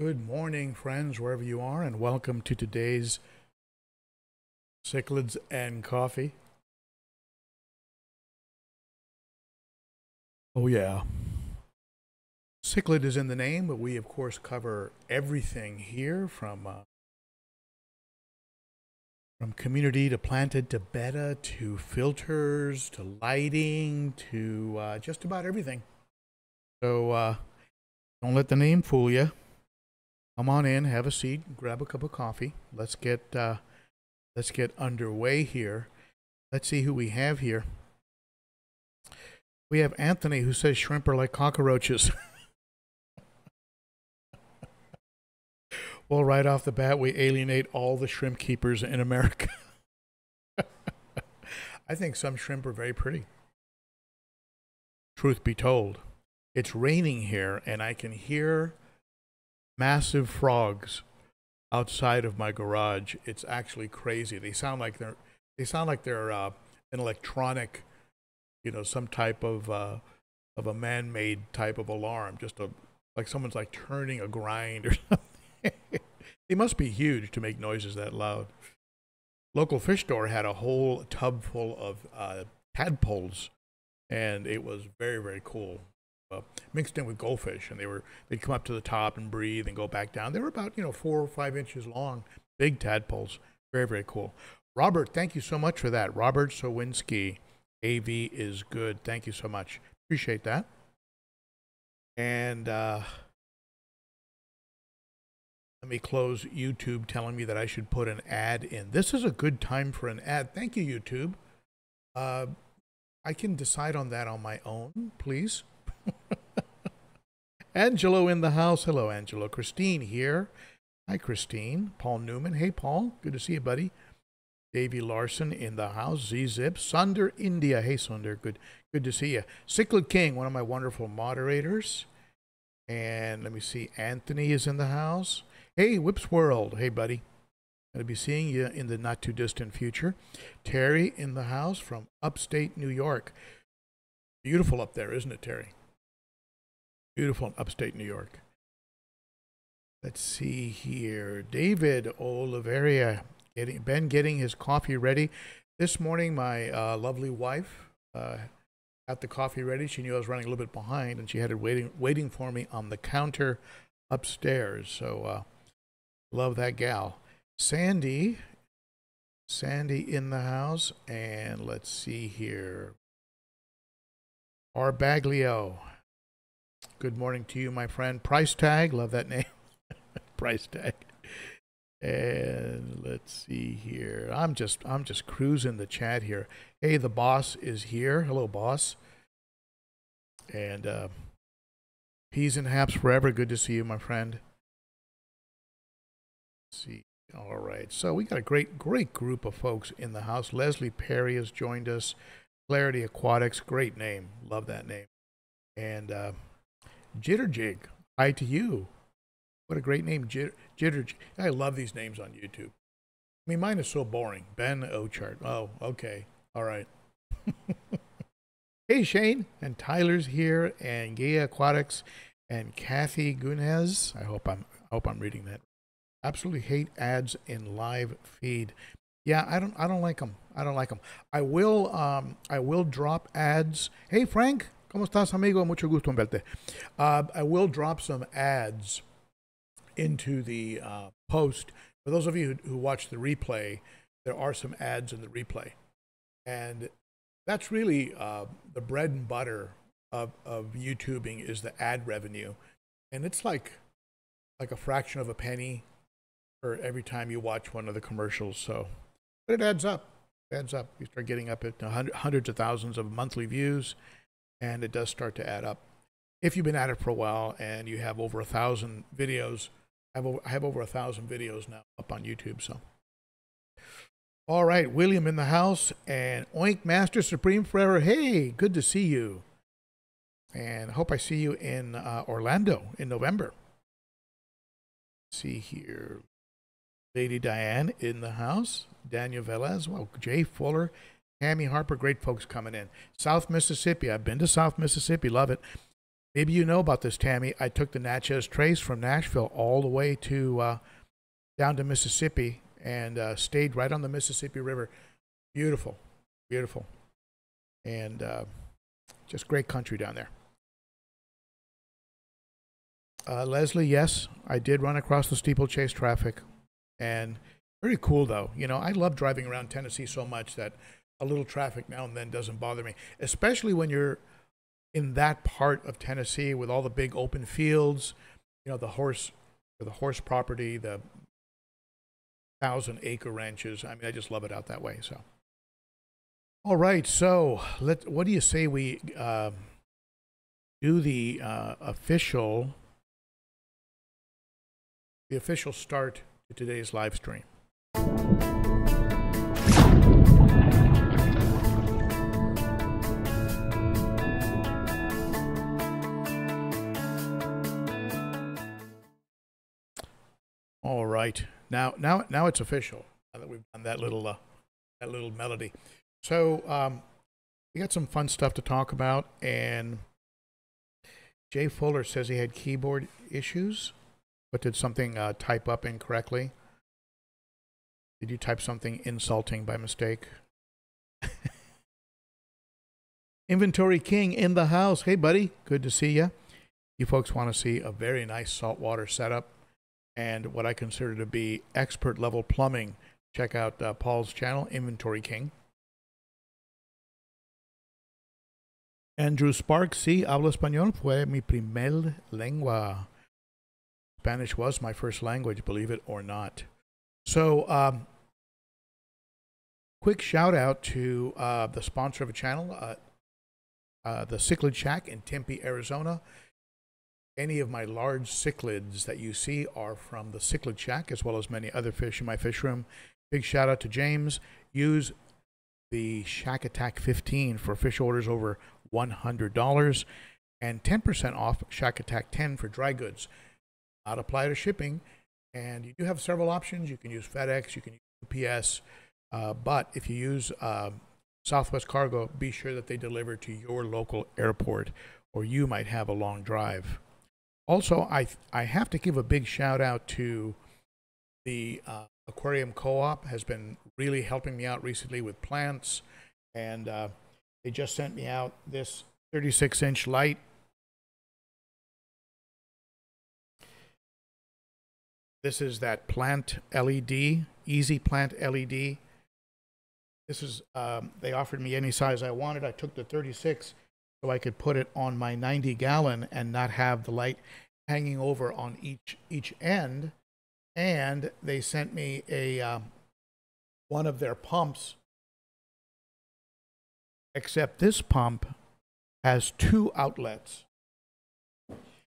Good morning, friends, wherever you are, and welcome to today's Cichlids and Coffee. Oh, yeah. Cichlid is in the name, but we, of course, cover everything here from uh, from community to planted to betta to filters to lighting to uh, just about everything. So uh, don't let the name fool you come on in, have a seat, grab a cup of coffee. Let's get uh, let's get underway here. Let's see who we have here. We have Anthony who says shrimp are like cockroaches. well, right off the bat, we alienate all the shrimp keepers in America. I think some shrimp are very pretty. Truth be told, it's raining here, and I can hear massive frogs outside of my garage. It's actually crazy. They sound like they're they sound like they're uh, an electronic, you know, some type of uh, of a man-made type of alarm. Just a like someone's like turning a grind or something. they must be huge to make noises that loud. Local fish store had a whole tub full of uh, tadpoles, and it was very very cool uh, mixed in with goldfish, and they were they'd come up to the top and breathe and go back down. They were about you know four or five inches long, big tadpoles. Very very cool. Robert, thank you so much for that. Robert Sowinski, AV is good. Thank you so much. Appreciate that. And uh, let me close YouTube telling me that I should put an ad in. This is a good time for an ad. Thank you, YouTube. Uh, I can decide on that on my own, please. Angelo in the house. Hello, Angelo. Christine here. Hi, Christine. Paul Newman. Hey, Paul. Good to see you, buddy. Davy Larson in the house. Z Zip. Sunder India. Hey, Sunder. Good, good to see you. Cichlid King, one of my wonderful moderators. And let me see. Anthony is in the house. Hey, Whips World. Hey, buddy. Going to be seeing you in the not too distant future. Terry in the house from upstate New York. Beautiful up there, isn't it, Terry? Beautiful in upstate New York. Let's see here. David Oliveria, getting, Ben getting his coffee ready. This morning, my uh, lovely wife uh, got the coffee ready. She knew I was running a little bit behind, and she had it waiting, waiting for me on the counter upstairs. So, uh, love that gal. Sandy, Sandy in the house, and let's see here. Arbaglio, Good morning to you, my friend. Price tag, love that name. Price tag. And let's see here. I'm just I'm just cruising the chat here. Hey, the boss is here. Hello, boss. And uh, peas and haps forever. Good to see you, my friend. Let's see. All right. So we got a great, great group of folks in the house. Leslie Perry has joined us. Clarity Aquatics, great name. Love that name. And uh, Jitterjig. Hi to you. What a great name, Jitter, Jitterjig. I love these names on YouTube. I mean, mine is so boring. Ben Ochart. Oh, okay. All right. hey, Shane. And Tyler's here, and Gaia Aquatics, and Kathy Gunez. I hope I'm I hope I'm reading that. Absolutely hate ads in live feed. Yeah, I don't I don't like them. I don't like them. I will um I will drop ads. Hey, Frank. ¿Cómo estás, amigo? Mucho gusto en verte. Uh, I will drop some ads into the uh, post. For those of you who, who watch the replay, there are some ads in the replay. And that's really uh, the bread and butter of, of YouTubing is the ad revenue. And it's like like a fraction of a penny for every time you watch one of the commercials. So, but it adds up. It adds up. You start getting up at hundreds of thousands of monthly views and it does start to add up. If you've been at it for a while and you have over a thousand videos, I have over, I have over a thousand videos now up on YouTube. So, all right, William in the house and Oink Master Supreme Forever. Hey, good to see you, and I hope I see you in uh, Orlando in November. See here, Lady Diane in the house, Daniel Velez, well, Jay Fuller, Tammy Harper, great folks coming in. South Mississippi, I've been to South Mississippi, love it. maybe you know about this, Tammy. I took the Natchez Trace from Nashville all the way to uh, down to Mississippi and uh, stayed right on the Mississippi River. Beautiful, beautiful, and uh, just great country down there. Uh, Leslie, yes, I did run across the steeplechase traffic, and very cool though. You know, I love driving around Tennessee so much that a little traffic now and then doesn't bother me, especially when you're in that part of Tennessee with all the big open fields, you know, the horse, the horse property, the thousand acre ranches. I mean, I just love it out that way. So, all right. So, let what do you say we uh, do the uh, official the official start to today's live stream? All right. Now, now, now it's official. Now that we've done that little, uh, that little melody. So, um, we got some fun stuff to talk about, and Jay Fuller says he had keyboard issues, but did something uh, type up incorrectly. Did you type something insulting by mistake? Inventory King in the house. Hey, buddy. Good to see you. You folks want to see a very nice saltwater setup and what I consider to be expert level plumbing. Check out uh, Paul's channel, Inventory King. Andrew Sparks, sí, hablo español, fue mi primer lengua. Spanish was my first language, believe it or not. So, um, quick shout out to uh, the sponsor of the channel, uh, uh, the Cichlid Shack in Tempe, Arizona. Any of my large cichlids that you see are from the Cichlid Shack, as well as many other fish in my fish room. Big shout out to James. Use the Shack Attack 15 for fish orders over $100 and 10% off Shack Attack 10 for dry goods. Not apply to shipping. And you do have several options. You can use FedEx, you can use UPS, uh, but if you use uh, Southwest Cargo, be sure that they deliver to your local airport, or you might have a long drive. Also, I I have to give a big shout out to the uh, aquarium co-op has been really helping me out recently with plants, and uh, they just sent me out this 36 inch light. This is that plant LED, easy plant LED. This is, um, they offered me any size I wanted. I took the 36 so I could put it on my 90 gallon and not have the light hanging over on each each end. And they sent me a um, one of their pumps, except this pump has two outlets.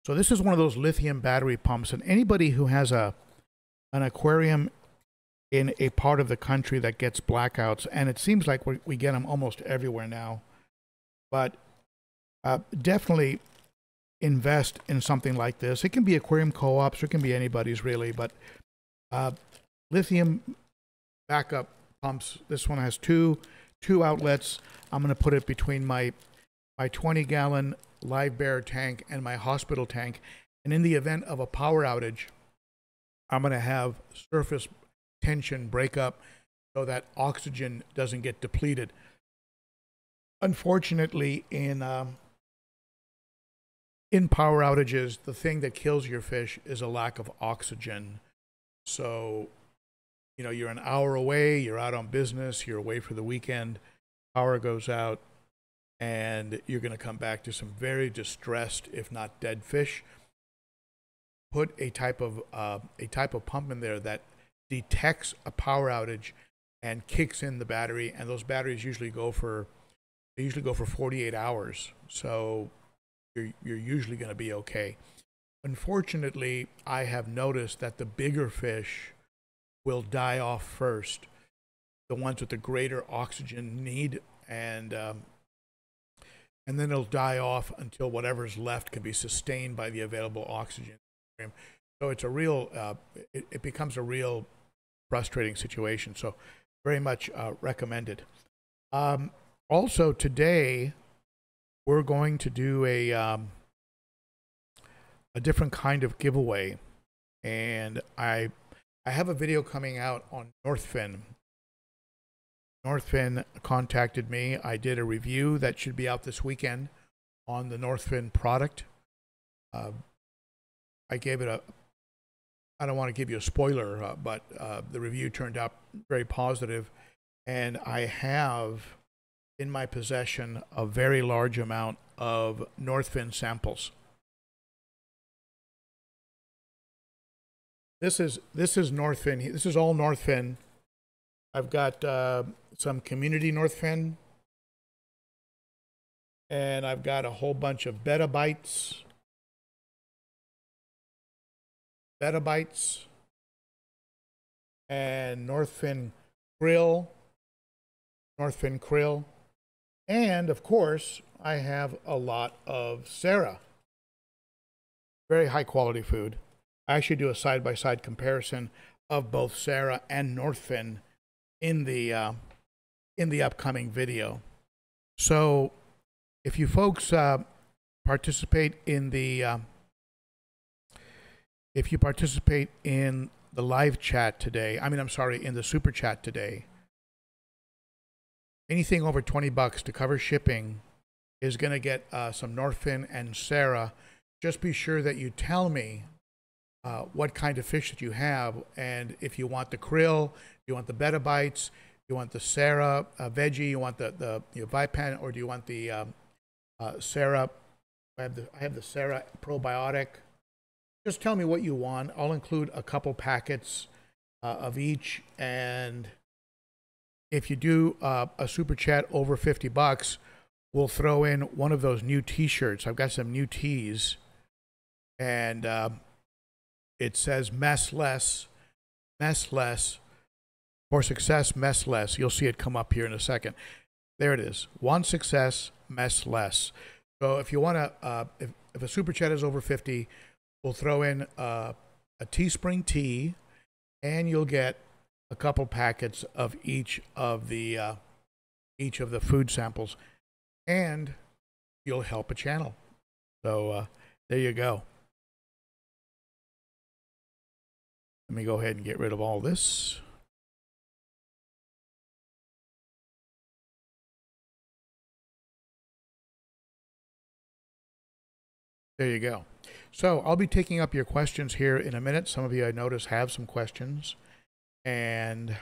So this is one of those lithium battery pumps, and anybody who has a an aquarium in a part of the country that gets blackouts, and it seems like we, we get them almost everywhere now, but uh, definitely invest in something like this. It can be aquarium co-ops, or it can be anybody's really, but uh, lithium backup pumps. This one has two two outlets. I'm going to put it between my my 20 gallon live bear tank and my hospital tank. And in the event of a power outage, I'm going to have surface tension break up so that oxygen doesn't get depleted. Unfortunately, in um, in power outages, the thing that kills your fish is a lack of oxygen. So, you know, you're an hour away, you're out on business, you're away for the weekend, power goes out, and you're going to come back to some very distressed, if not dead fish. Put a type of uh, a type of pump in there that detects a power outage and kicks in the battery, and those batteries usually go for they usually go for 48 hours. So you're, you're usually going to be okay. Unfortunately, I have noticed that the bigger fish will die off first, the ones with the greater oxygen need, and um, and then it'll die off until whatever's left can be sustained by the available oxygen. So it's a real, uh, it, it, becomes a real frustrating situation. So very much uh, recommended. Um, also today, we're going to do a um, a different kind of giveaway, and I I have a video coming out on Northfin. Northfin contacted me. I did a review that should be out this weekend on the Northfin product. Uh, I gave it a. I don't want to give you a spoiler, uh, but uh, the review turned out very positive, and I have in my possession a very large amount of Northfin samples. This is this is Northfin. This is all Northfin. I've got uh, some community Northfin, and I've got a whole bunch of Betabytes. Betabytes and Northfin Krill, Northfin Krill, and of course, I have a lot of Sera. Very high quality food. I actually do a side by side comparison of both Sera and Northfin in the uh, in the upcoming video. So, if you folks uh, participate in the uh, if you participate in the live chat today, I mean, I'm sorry, in the super chat today, anything over 20 bucks to cover shipping is going to get uh, some Northfin and Sera. Just be sure that you tell me uh, what kind of fish that you have, and if you want the krill, you want the betta bites, you want the Sera uh, veggie, you want the the you know, Vipan, or do you want the um, uh, Sera? I have the I have the Sera probiotic. Just tell me what you want. I'll include a couple packets uh, of each, and if you do uh, a super chat over fifty bucks, we'll throw in one of those new T-shirts. I've got some new tees, and uh, it says mess less, mess less, for success, mess less. You'll see it come up here in a second. There it is. One success, mess less. So if you want to, uh, if, if a super chat is over 50, we'll throw in uh, a Teespring tee, and you'll get a couple packets of each of the uh, each of the food samples, and you'll help a channel. So uh, there you go. Let me go ahead and get rid of all this. There you go. So I'll be taking up your questions here in a minute. Some of you I notice have some questions. And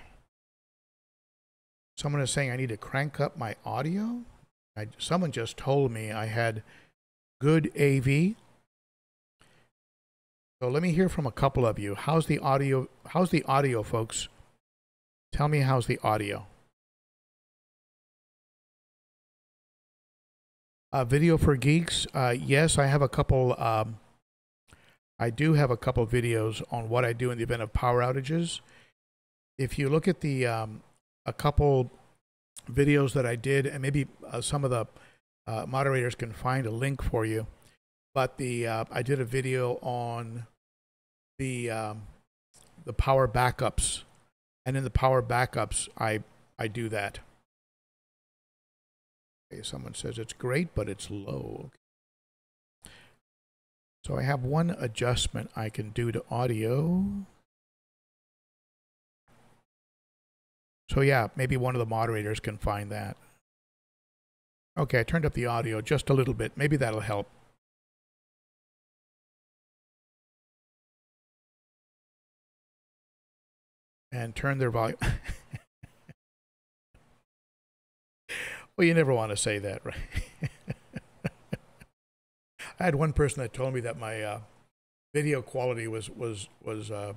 someone is saying I need to crank up my audio. I, someone just told me I had good AV. So let me hear from a couple of you. How's the audio? How's the audio, folks? Tell me how's the audio. Uh, video for geeks. Uh, yes, I have a couple. Um, I do have a couple videos on what I do in the event of power outages. If you look at the um, a couple videos that I did, and maybe uh, some of the uh, moderators can find a link for you. But the uh, I did a video on the um, the power backups, and in the power backups, I I do that. Okay, someone says it's great, but it's low. So I have one adjustment I can do to audio. So yeah, maybe one of the moderators can find that. Okay, I turned up the audio just a little bit. Maybe that'll help. and turn their volume. well, you never want to say that, right? I had one person that told me that my uh, video quality was was was uh,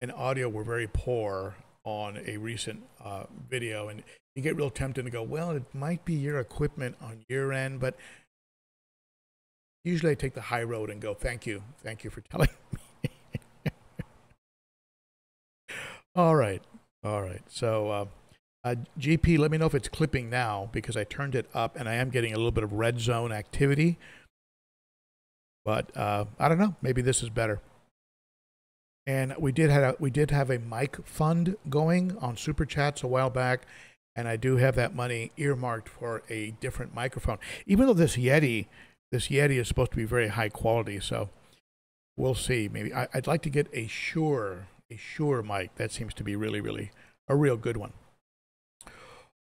and audio were very poor on a recent uh, video, and you get real tempted to go, well, it might be your equipment on your end, but usually I take the high road and go, thank you, thank you for telling me. All right. All right. So, uh, uh, GP, let me know if it's clipping now because I turned it up and I am getting a little bit of red zone activity. But uh, I don't know. Maybe this is better. And we did have a, we did have a mic fund going on super chats a while back, and I do have that money earmarked for a different microphone. Even though this Yeti, this Yeti is supposed to be very high quality, so we'll see. Maybe I, would like to get a Shure a Shure mic. That seems to be really, really a real good one.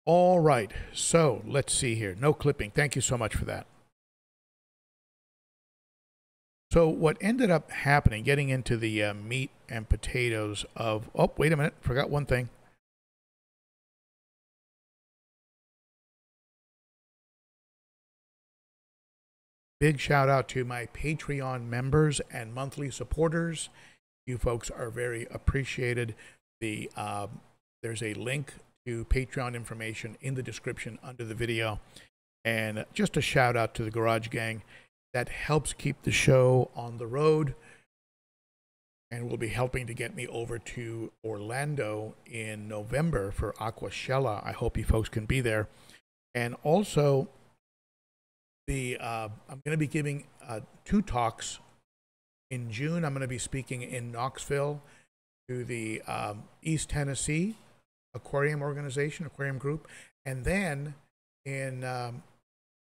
All right, so let's see here. No clipping. Thank you so much for that. So what ended up happening, getting into the uh, meat and potatoes of, oh, wait a minute, forgot one thing. Big shout out to my Patreon members and monthly supporters. You folks are very appreciated. The uh, there's a link to Patreon information in the description under the video, and just a shout out to the Garage Gang that helps keep the show on the road and will be helping to get me over to Orlando in November for Aquashella. I hope you folks can be there. And also, the uh, I'm going to be giving uh, two talks in June. I'm going to be speaking in Knoxville to the um, East Tennessee Aquarium Organization, Aquarium Group, and then in um,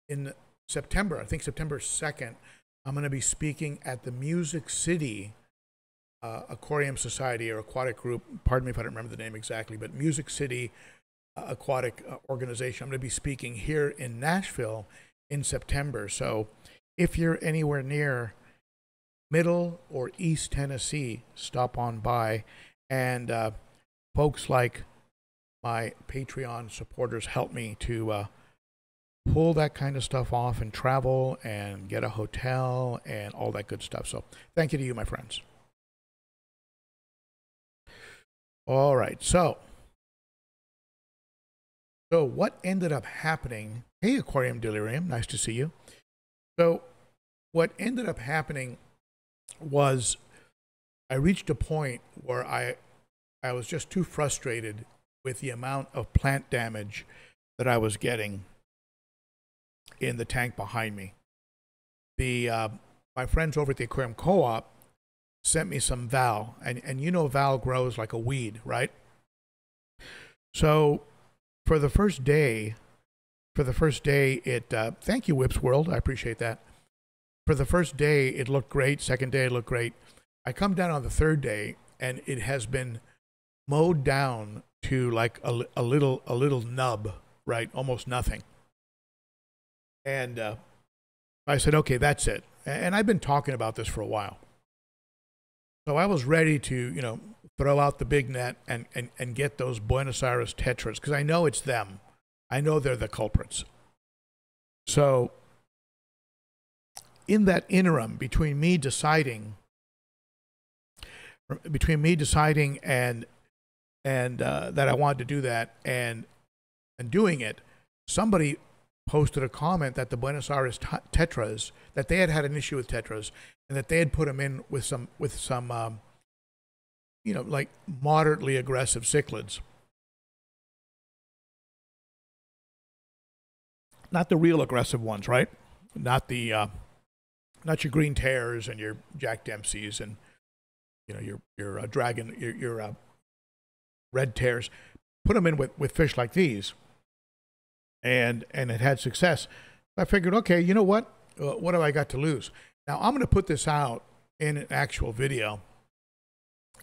in September, I think September 2nd, I'm going to be speaking at the Music City uh, Aquarium Society or Aquatic Group. Pardon me if I don't remember the name exactly, but Music City uh, Aquatic uh, Organization. I'm going to be speaking here in Nashville in September. So if you're anywhere near Middle or East Tennessee, stop on by. And uh, folks like my Patreon supporters help me to uh, pull that kind of stuff off and travel and get a hotel and all that good stuff. So thank you to you, my friends. All right, so so what ended up happening? Hey, Aquarium Delirium, nice to see you. So what ended up happening was I reached a point where I I was just too frustrated with the amount of plant damage that I was getting in the tank behind me. The uh, my friends over at the aquarium co-op sent me some val, and and you know val grows like a weed, right? So for the first day, for the first day, it uh, thank you Whips World, I appreciate that. For the first day, it looked great. Second day, it looked great. I come down on the third day, and it has been mowed down to like a, a little a little nub, right? Almost nothing. And uh, I said, okay, that's it. And I've been talking about this for a while. So I was ready to, you know, throw out the big net and, and, and get those Buenos Aires tetras because I know it's them. I know they're the culprits. So in that interim between me deciding between me deciding and and uh, that I wanted to do that and and doing it, somebody posted a comment that the Buenos Aires t- tetras that they had had an issue with tetras and that they had put them in with some with some um, you know like moderately aggressive cichlids. Not the real aggressive ones, right? Not the uh, not your green terrors and your Jack Dempsey's and you know your your uh, dragon your your uh, red terrors. Put them in with, with fish like these and and it had success. I figured, okay, you know what? Uh, what have I got to lose? Now I'm going to put this out in an actual video,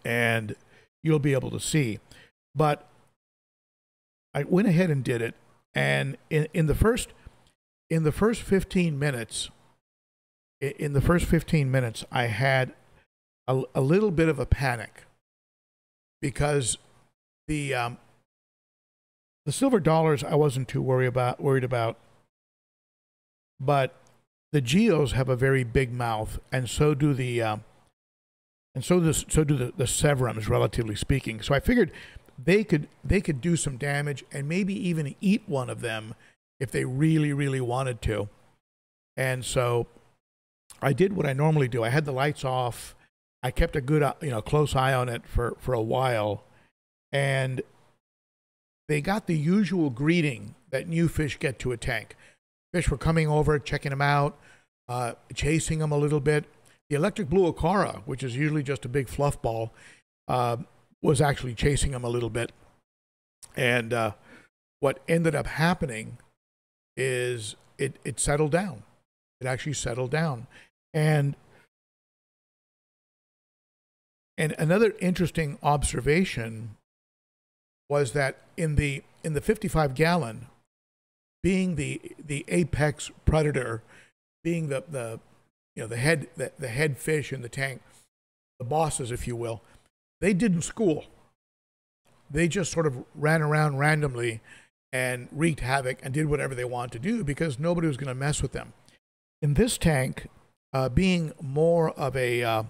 and you'll be able to see. But I went ahead and did it, and in in the first in the first 15 minutes, in the first 15 minutes, I had a, a little bit of a panic because the um, the silver dollars I wasn't too worried about worried about. But the geos have a very big mouth, and so do the uh, and so the so do the, the severums, relatively speaking. So I figured they could they could do some damage and maybe even eat one of them if they really really wanted to. And so I did what I normally do. I had the lights off. I kept a good uh, you know close eye on it for for a while, and they got the usual greeting that new fish get to a tank. Fish were coming over, checking them out, uh, chasing them a little bit. The electric blue Acara, which is usually just a big fluff ball, uh, was actually chasing them a little bit. And uh, what ended up happening is it, it settled down. It actually settled down. And and another interesting observation was that in the in the 55 gallon, being the the apex predator, being the the you know the head the, the head fish in the tank, the bosses, if you will, they didn't school. They just sort of ran around randomly and wreaked havoc and did whatever they wanted to do because nobody was going to mess with them. In this tank, uh, being more of a uh,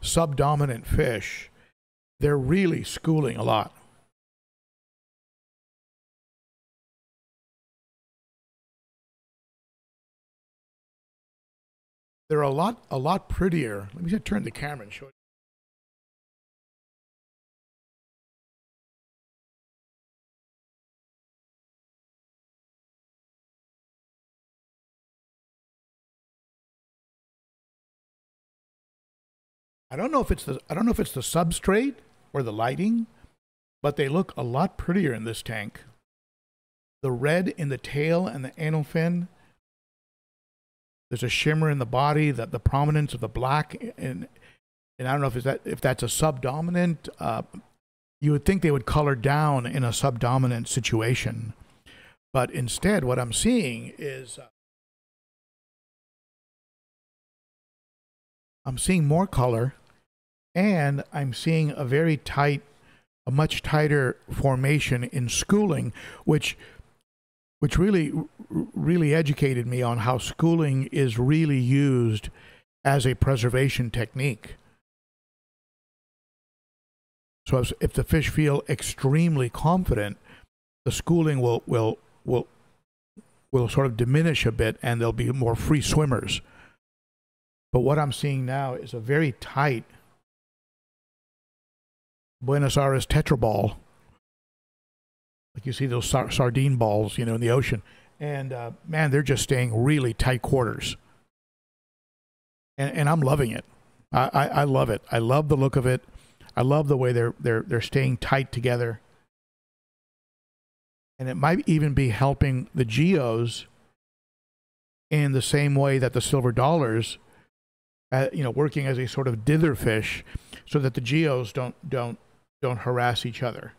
subdominant fish, they're really schooling a lot. They're a lot a lot prettier. Let me just turn the camera and show. I don't know if it's the I don't know if it's the substrate or the lighting, but they look a lot prettier in this tank. The red in the tail and the anal fin. There's a shimmer in the body, that the prominence of the black and and I don't know if is that if that's a subdominant. Uh, you would think they would color down in a subdominant situation, but instead, what I'm seeing is uh, I'm seeing more color and I'm seeing a very tight, a much tighter formation in schooling, which which really really educated me on how schooling is really used as a preservation technique. So if, the fish feel extremely confident, the schooling will will will will sort of diminish a bit and they'll be more free swimmers. But what I'm seeing now is a very tight Buenos Aires Tetra Ball. Like you see those sar- sardine balls, you know, in the ocean. And uh, man, they're just staying really tight quarters. And, and I'm loving it. I, I, I love it. I love the look of it. I love the way they're they're they're staying tight together. And it might even be helping the geos in the same way that the silver dollars, uh, you know, working as a sort of dither fish, so that the geos don't don't don't harass each other.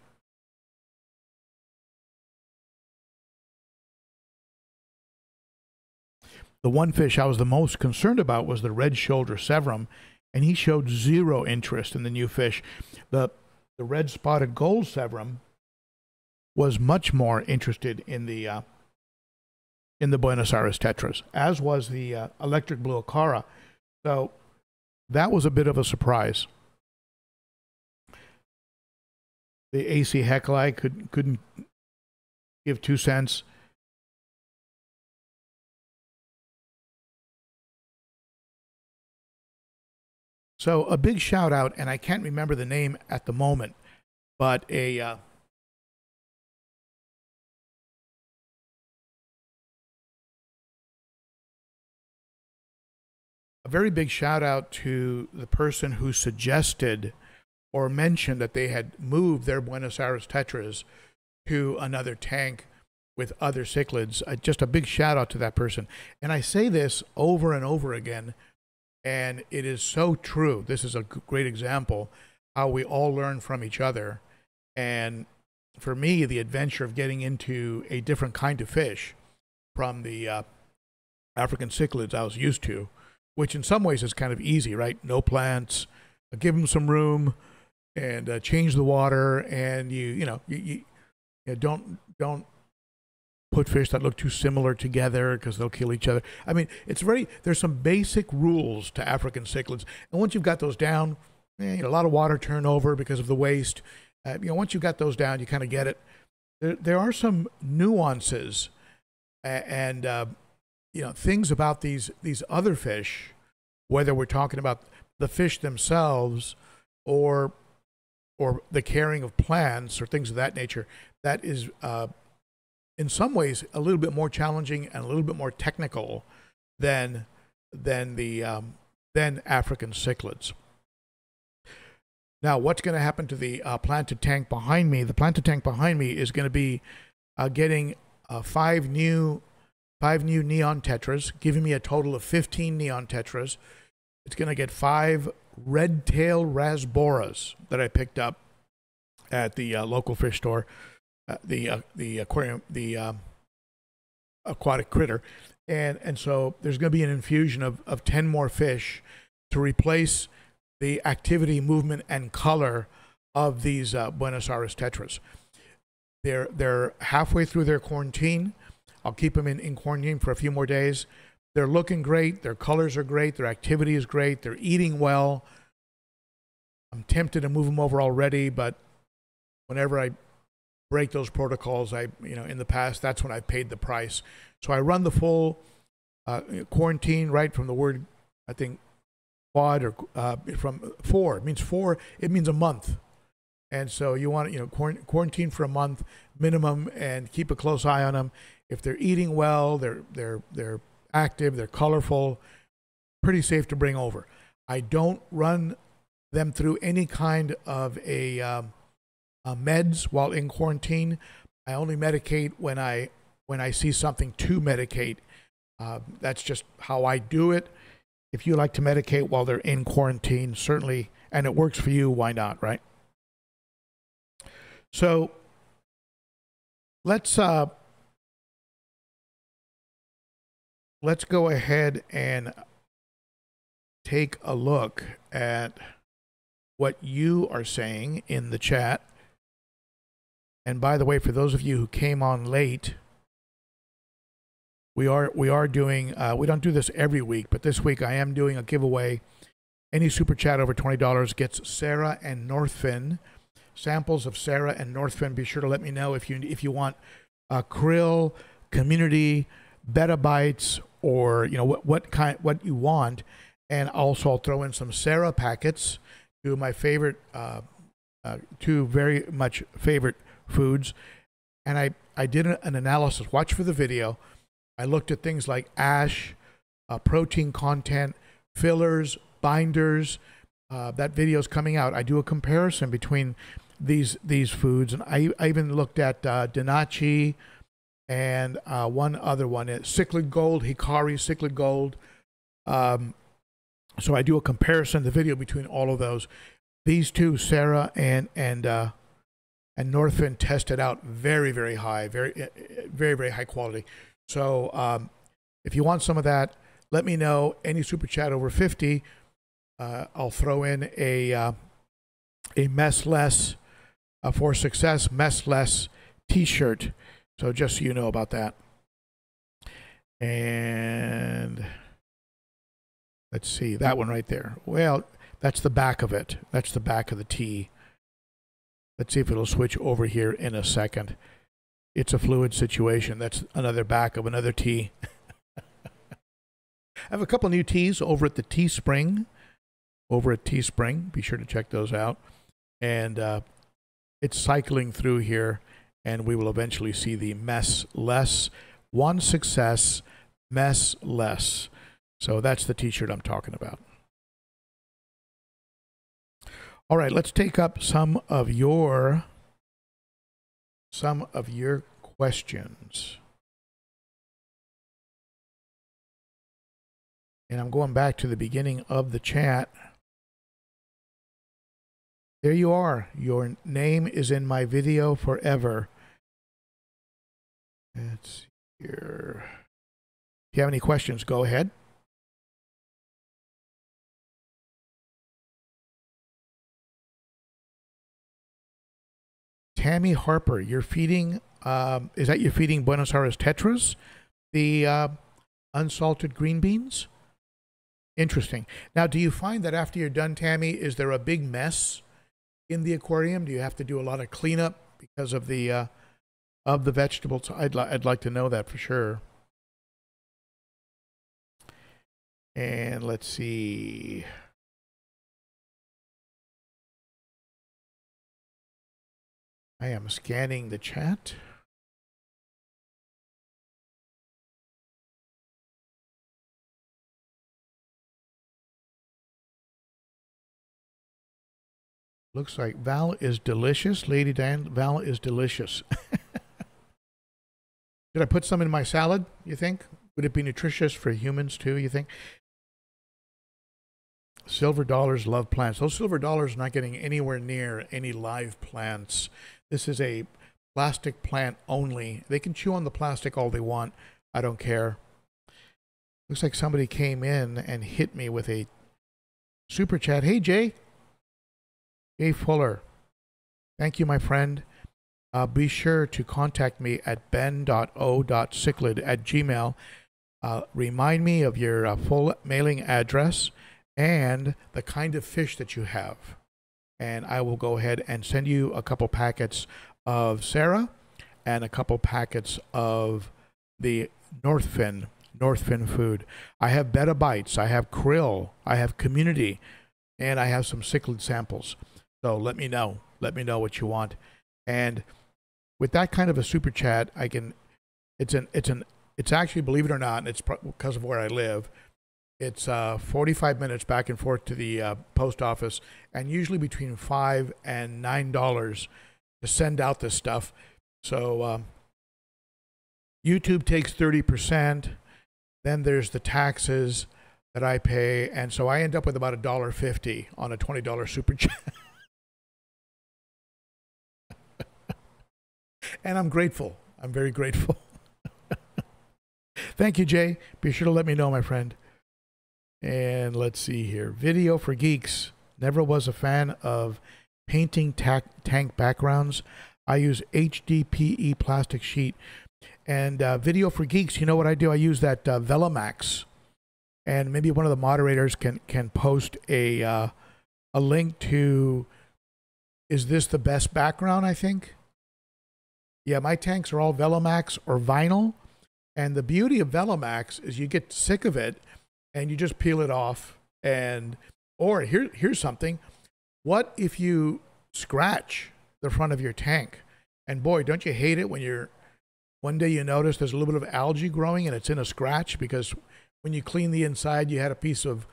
The one fish I was the most concerned about was the red shoulder severum, and he showed zero interest in the new fish. The, the red spotted gold severum was much more interested in the uh, in the Buenos Aires tetras, as was the uh, electric blue acara. So that was a bit of a surprise. the AC heckelii could couldn't give two cents. So a big shout out, and I can't remember the name at the moment, but a uh, a very big shout out to the person who suggested or mentioned that they had moved their Buenos Aires tetras to another tank with other cichlids. Uh, just a big shout out to that person. And I say this over and over again, and it is so true. This is a great example how we all learn from each other. And for me, the adventure of getting into a different kind of fish from the uh, African cichlids I was used to, which in some ways is kind of easy, right? No plants, give them some room, and uh, change the water and you you know you, you, you don't don't put fish that look too similar together because they'll kill each other. I mean, it's very there's some basic rules to African cichlids, and once you've got those down, eh, a lot of water turnover because of the waste. Uh, you know, once you've got those down, you kind of get it. There, there are some nuances and uh, you know things about these these other fish, whether we're talking about the fish themselves or or the caring of plants or things of that nature, that is uh, in some ways a little bit more challenging and a little bit more technical than than the um, than African cichlids. Now, what's going to happen to the uh, planted tank behind me? The planted tank behind me is going to be uh, getting uh, five new five new neon tetras, giving me a total of 15 neon tetras. It's going to get five red tail rasboras that I picked up at the uh, local fish store, uh, the uh, the aquarium, the um, aquatic critter, and and so there's going to be an infusion of of 10 more fish to replace the activity, movement, and color of these uh, Buenos Aires tetras. They're they're halfway through their quarantine. I'll keep them in, in quarantine for a few more days. They're looking great. Their colors are great. Their activity is great. They're eating well. I'm tempted to move them over already, but whenever I break those protocols, I you know in the past that's when I paid the price. So I run the full uh, quarantine right from the word I think quad or uh, from four. It means four. It means a month. And so you want you know quarantine for a month minimum and keep a close eye on them. If they're eating well, they're they're they're active, they're colorful, pretty safe to bring over. I don't run them through any kind of a, um, a meds while in quarantine. I only medicate when I when I see something to medicate. Uh, that's just how I do it. If you like to medicate while they're in quarantine, certainly, and it works for you, why not, right? So let's uh, let's go ahead and take a look at what you are saying in the chat. And by the way, for those of you who came on late, we are we are doing uh, we don't do this every week, but this week I am doing a giveaway. Any super chat over twenty dollars gets Sera and Northfin samples of Sera and Northfin. Be sure to let me know if you if you want uh, krill community betta bites or you know what what kind what you want, and also I'll throw in some Sera packets, two of my favorite, uh, uh, two very much favorite foods, and I I did an analysis. Watch for the video. I looked at things like ash, uh, protein content, fillers, binders. Uh, that video is coming out. I do a comparison between these these foods, and I, I even looked at uh, Dainichi, and uh, one other one cichlid gold, Hikari cichlid gold. Um, so I do a comparison, the video between all of those. These two, Sera and and uh, and Northfin, tested out very very high, very uh, very very high quality. So um, if you want some of that, let me know. Any super chat over fifty, uh, I'll throw in a uh, a mess less uh, for success mess less T-shirt so just so you know about that. And let's see, that one right there. Well, that's the back of it. That's the back of the T. Let's see if it'll switch over here in a second. It's a fluid situation. That's another back of another T. I have a couple new tees over at the Teespring. Over at Teespring. Be sure to check those out. And uh, it's cycling through here and we will eventually see the mess less. One success, mess less. So that's the t shirt I'm talking about. All right, let's take up some of your some of your questions. And I'm going back to the beginning of the chat. There you are. Your name is in my video forever. Let's here. If you have any questions, go ahead. Tammy Harper, you're feeding, um, is that you're feeding Buenos Aires Tetras, the uh, unsalted green beans? Interesting. Now, do you find that after you're done, Tammy, is there a big mess in the aquarium? Do you have to do a lot of cleanup because of the uh, of the vegetables. I'd, li- I'd like to know that for sure. And let's see. I am scanning the chat. Looks like Val is delicious. Lady Dan, Val is delicious. Should I put some in my salad, you think? Would it be nutritious for humans too, you think? Silver dollars love plants. Those silver dollars are not getting anywhere near any live plants. This is a plastic plant only. They can chew on the plastic all they want. I don't care. Looks like somebody came in and hit me with a super chat. Hey, Jay. Jay Fuller. Thank you, my friend. Uh, be sure to contact me at ben.o.cichlid at gmail. Uh, remind me of your uh, full mailing address and the kind of fish that you have. And I will go ahead and send you a couple packets of Sera and a couple packets of the Northfin Northfin food. I have Betta Bites, I have krill, I have community, and I have some cichlid samples. So let me know. Let me know what you want. And with that kind of a super chat, I can. It's an. It's an. It's actually, believe it or not, it's because of where I live. It's uh, 45 minutes back and forth to the uh, post office, and usually between five and nine dollars to send out this stuff. So um, YouTube takes 30 percent. Then there's the taxes that I pay, and so I end up with about a dollar fifty on a twenty dollar super chat. and I'm grateful. I'm very grateful. Thank you, Jay. Be sure to let me know, my friend. And let's see here. Video for geeks. Never was a fan of painting ta- tank backgrounds. I use HDPE plastic sheet. And uh, video for geeks, you know what I do? I use that uh, Velamax. And maybe one of the moderators can can post a uh, a link to. Is this the best background? I think. Yeah, my tanks are all Velamax or vinyl. And the beauty of Velamax is you get sick of it and you just peel it off. And, or here, here's something. What if you scratch the front of your tank? And boy, don't you hate it when you're, one day you notice there's a little bit of algae growing and it's in a scratch because when you clean the inside, you had a piece of,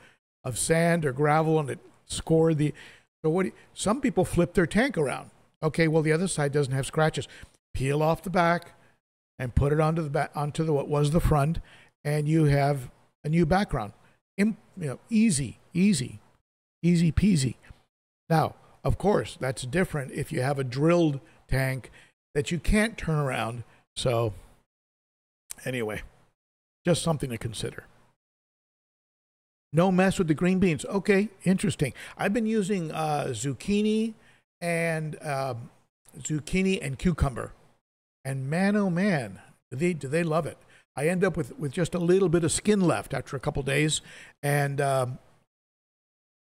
of sand or gravel and it scored the. So what? You, some people flip their tank around. Okay, well the other side doesn't have scratches peel off the back and put it onto the back onto the what was the front, and you have a new background. In, you know, easy, easy, easy peasy. Now, of course, that's different if you have a drilled tank that you can't turn around. So, anyway, just something to consider. No mess with the green beans. Okay, interesting. I've been using uh, zucchini and uh, zucchini and cucumber and man, oh man, do they, do they love it. I end up with, with just a little bit of skin left after a couple days. And, um,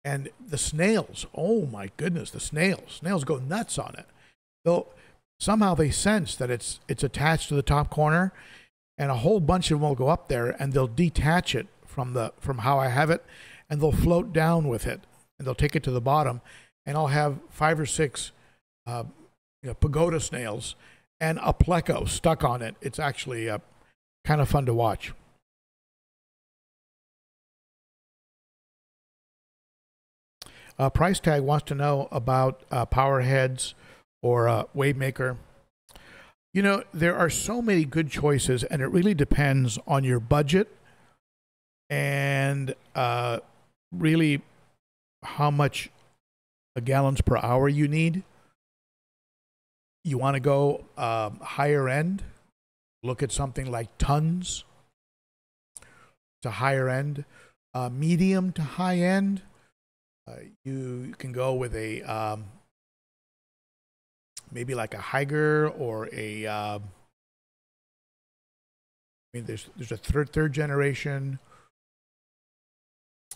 and the snails, oh my goodness, the snails, snails go nuts on it. They'll, somehow they sense that it's, it's attached to the top corner and a whole bunch of them will go up there and they'll detach it from the, from how I have it and they'll float down with it and they'll take it to the bottom and I'll have five or six, uh, you know, pagoda snails and a pleco stuck on it. It's actually uh, kind of fun to watch. Uh, Price Tag wants to know about uh, Powerheads or uh, Wavemaker. You know, there are so many good choices, and it really depends on your budget and uh, really how much gallons per hour you need you want to go um, higher end, look at something like Tunze to higher end, uh, medium to high end. Uh, you can go with a um, maybe like a Hygger or a. Uh, I mean, there's there's a third third generation.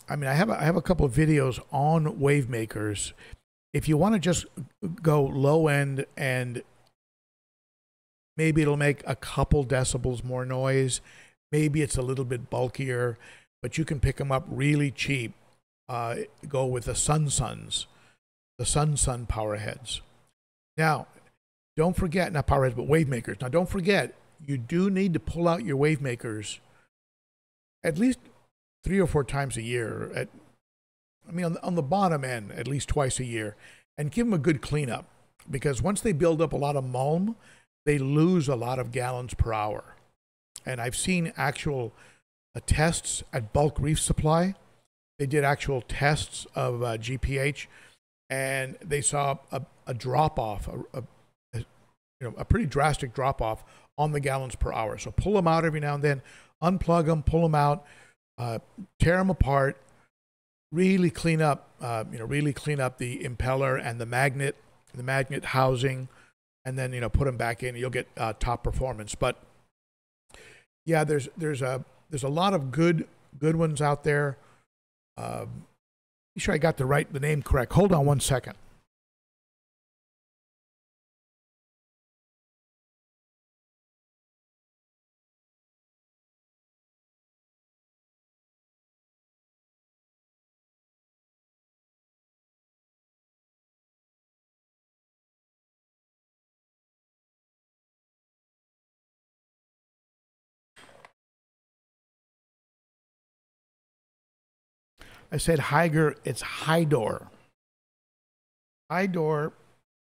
I mean, I have a, I have a couple of videos on wave makers if you want to just go low end and maybe it'll make a couple decibels more noise, maybe it's a little bit bulkier, but you can pick them up really cheap. Uh, go with the Sun Suns, the Sun Sun power heads. Now, don't forget, not power heads, but wave makers. Now, don't forget, you do need to pull out your wave makers at least three or four times a year. At I mean, on the, on the bottom end, at least twice a year, and give them a good cleanup because once they build up a lot of mulm, they lose a lot of gallons per hour. and I've seen actual uh, tests at Bulk Reef Supply. They did actual tests of uh, GPH, and they saw a, a drop off, a, a, a, you know, a pretty drastic drop off on the gallons per hour. So pull them out every now and then, unplug them, pull them out, uh, tear them apart, really clean up, uh, you know, really clean up the impeller and the magnet, the magnet housing, and then you know put them back in. You'll get uh, top performance. But yeah, there's there's a there's a lot of good good ones out there. Um, sure I got the right the name correct. Hold on one second. I said Hygger, it's Hydor. Hydor,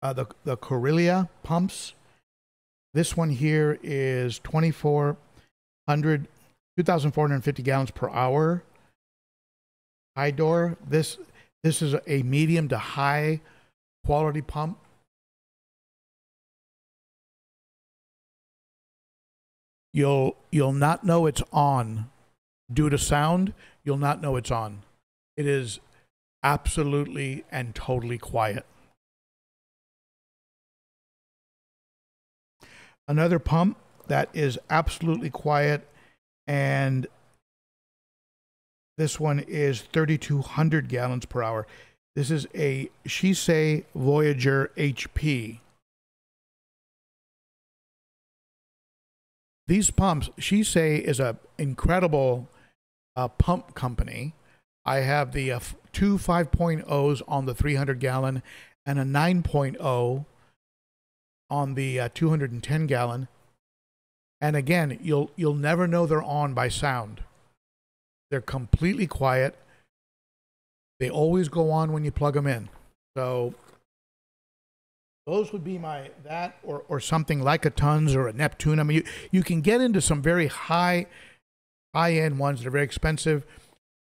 uh, the, the Koralia pumps. This one here is 2,400, 2,450 gallons per hour. Hydor, this, this is a medium to high quality pump. You'll, you'll not know it's on due to sound. You'll not know it's on. It is absolutely and totally quiet. Another pump that is absolutely quiet and this one is 3200 gallons per hour. This is a Sicce Voyager HP. These pumps, Sicce is a incredible uh, pump company I have the uh, two 5.0s on the 300 gallon and a 9.0 on the uh, 210 gallon. And again, you'll you'll never know they're on by sound. They're completely quiet. They always go on when you plug them in. So those would be my that or or something like a Tunze or a Neptune. I mean, you, you can get into some very high high end ones that are very expensive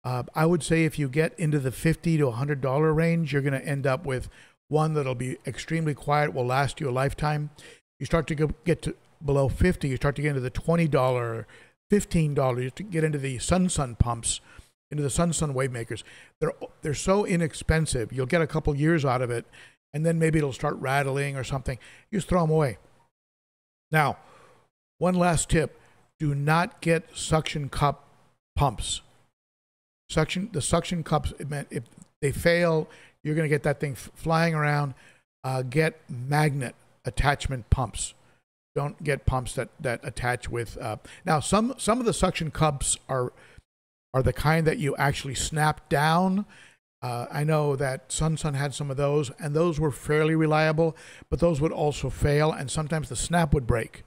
uh, I would say if you get into the fifty to hundred dollar range, you're going to end up with one that'll be extremely quiet, will last you a lifetime. You start to go, get to below fifty, you start to get into the twenty dollar, fifteen dollars, to get into the Sun Sun pumps, into the Sun Sun wave makers. They're they're so inexpensive. You'll get a couple years out of it, and then maybe it'll start rattling or something. You just throw them away. Now, one last tip: do not get suction cup pumps suction the suction cups It meant if they fail you're going to get that thing flying around. Uh, get magnet attachment pumps. Don't get pumps that that attach with uh, now some some of the suction cups are are the kind that you actually snap down. Uh, I know that Sun Sun had some of those, and those were fairly reliable, but those would also fail, and sometimes the snap would break.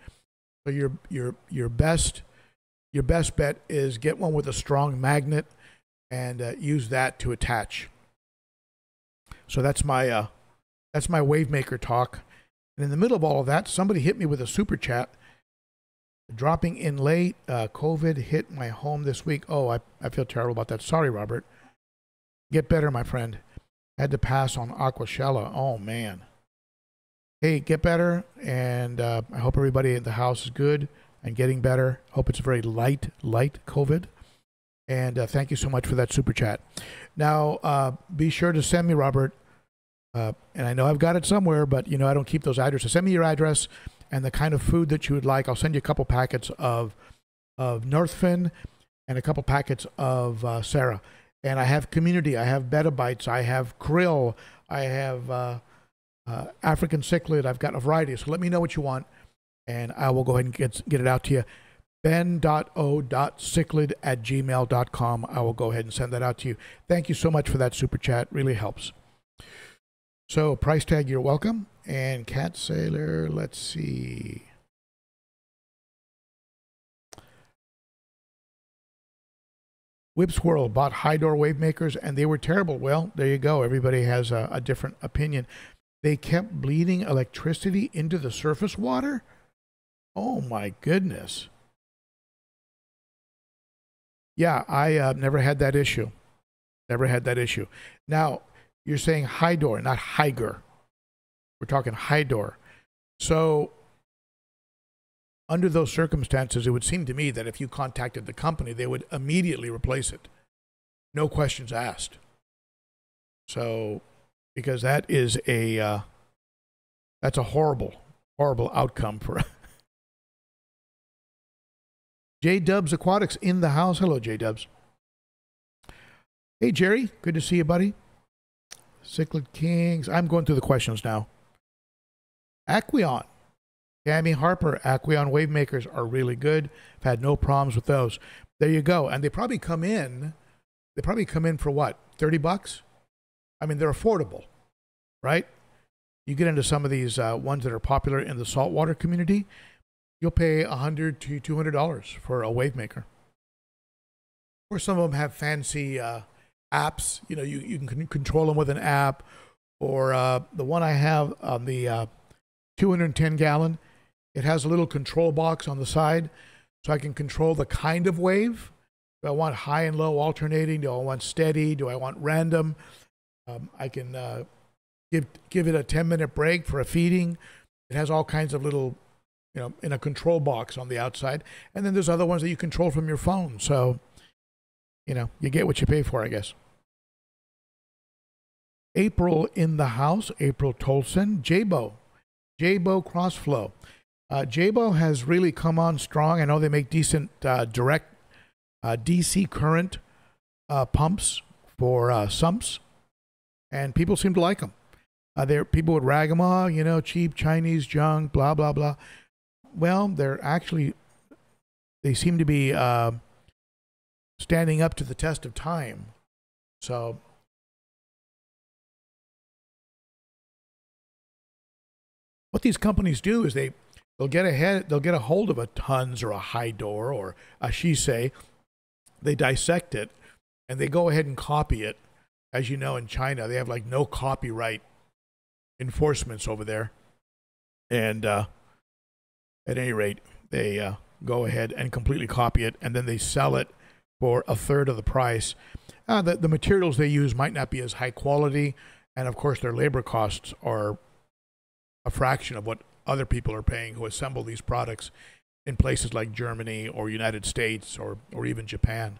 So your your your best your best bet is get one with a strong magnet and uh, use that to attach. So that's my uh, that's my wavemaker talk. And in the middle of all of that, somebody hit me with a super chat. Dropping in late, uh, COVID hit my home this week. Oh, I, I feel terrible about that. Sorry, Robert. Get better, my friend. Had to pass on Aquashella. Oh, man. Hey, get better. And uh, I hope everybody in the house is good and getting better. Hope it's very light, light COVID. And uh, thank you so much for that super chat. Now, uh, be sure to send me, Robert, uh, and I know I've got it somewhere, but you know I don't keep those addresses. Send me your address and the kind of food that you would like. I'll send you a couple packets of of Northfin and a couple packets of uh, Sera. And I have community. I have Betta Bites. I have krill. I have uh, uh, African cichlid. I've got a variety. So let me know what you want, and I will go ahead and get get it out to you ben.o.cichlid at gmail.com. I will go ahead and send that out to you. Thank you so much for that super chat. Really helps. So, price tag, you're welcome. And Cat Sailor, let's see. Whip Swirl bought Hydor wave makers and they were terrible. Well, there you go. Everybody has a, a different opinion. They kept bleeding electricity into the surface water. Oh my goodness. Yeah, I uh, never had that issue. Never had that issue. Now, you're saying Hydor, not Hygger. We're talking Hydor. So, under those circumstances, it would seem to me that if you contacted the company, they would immediately replace it. No questions asked. So, because that is a uh, that's a horrible, horrible outcome for J Dubs Aquatics in the house. Hello, J Dubs. Hey, Jerry. Good to see you, buddy. Cichlid Kings. I'm going through the questions now. Aqueon. Tammy Harper, Aqueon wave makers are really good. I've had no problems with those. There you go. And they probably come in, they probably come in for what, 30 bucks? I mean, they're affordable, right? You get into some of these uh, ones that are popular in the saltwater community, you'll pay 100 to $200 for a wave maker. Or some of them have fancy uh, apps. You know, you, you can control them with an app. Or uh, the one I have on the uh, 210 gallon, it has a little control box on the side so I can control the kind of wave. Do I want high and low alternating? Do I want steady? Do I want random? Um, I can uh, give give it a 10 minute break for a feeding. It has all kinds of little, you know, in a control box on the outside. And then there's other ones that you control from your phone. So, you know, you get what you pay for, I guess. April in the house, April Tolson, Jebao, Jebao Crossflow. Uh, Jebao has really come on strong. I know they make decent uh, direct uh, DC current uh, pumps for uh, sumps and people seem to like them. Uh, there, people would rag them, oh, you know, cheap Chinese junk, blah blah blah. Well, they're actually they seem to be uh, standing up to the test of time. So. What these companies do is they they'll get ahead they'll get a hold of a Tunze or a Hydor or a Sicce they dissect it and they go ahead and copy it as you know, in China, they have like no copyright enforcements over there. And uh, at any rate, they uh, go ahead and completely copy it, and then they sell it for a third of the price. Uh, the, the materials they use might not be as high quality, and of course, their labor costs are a fraction of what other people are paying who assemble these products in places like Germany or United States or, or even Japan.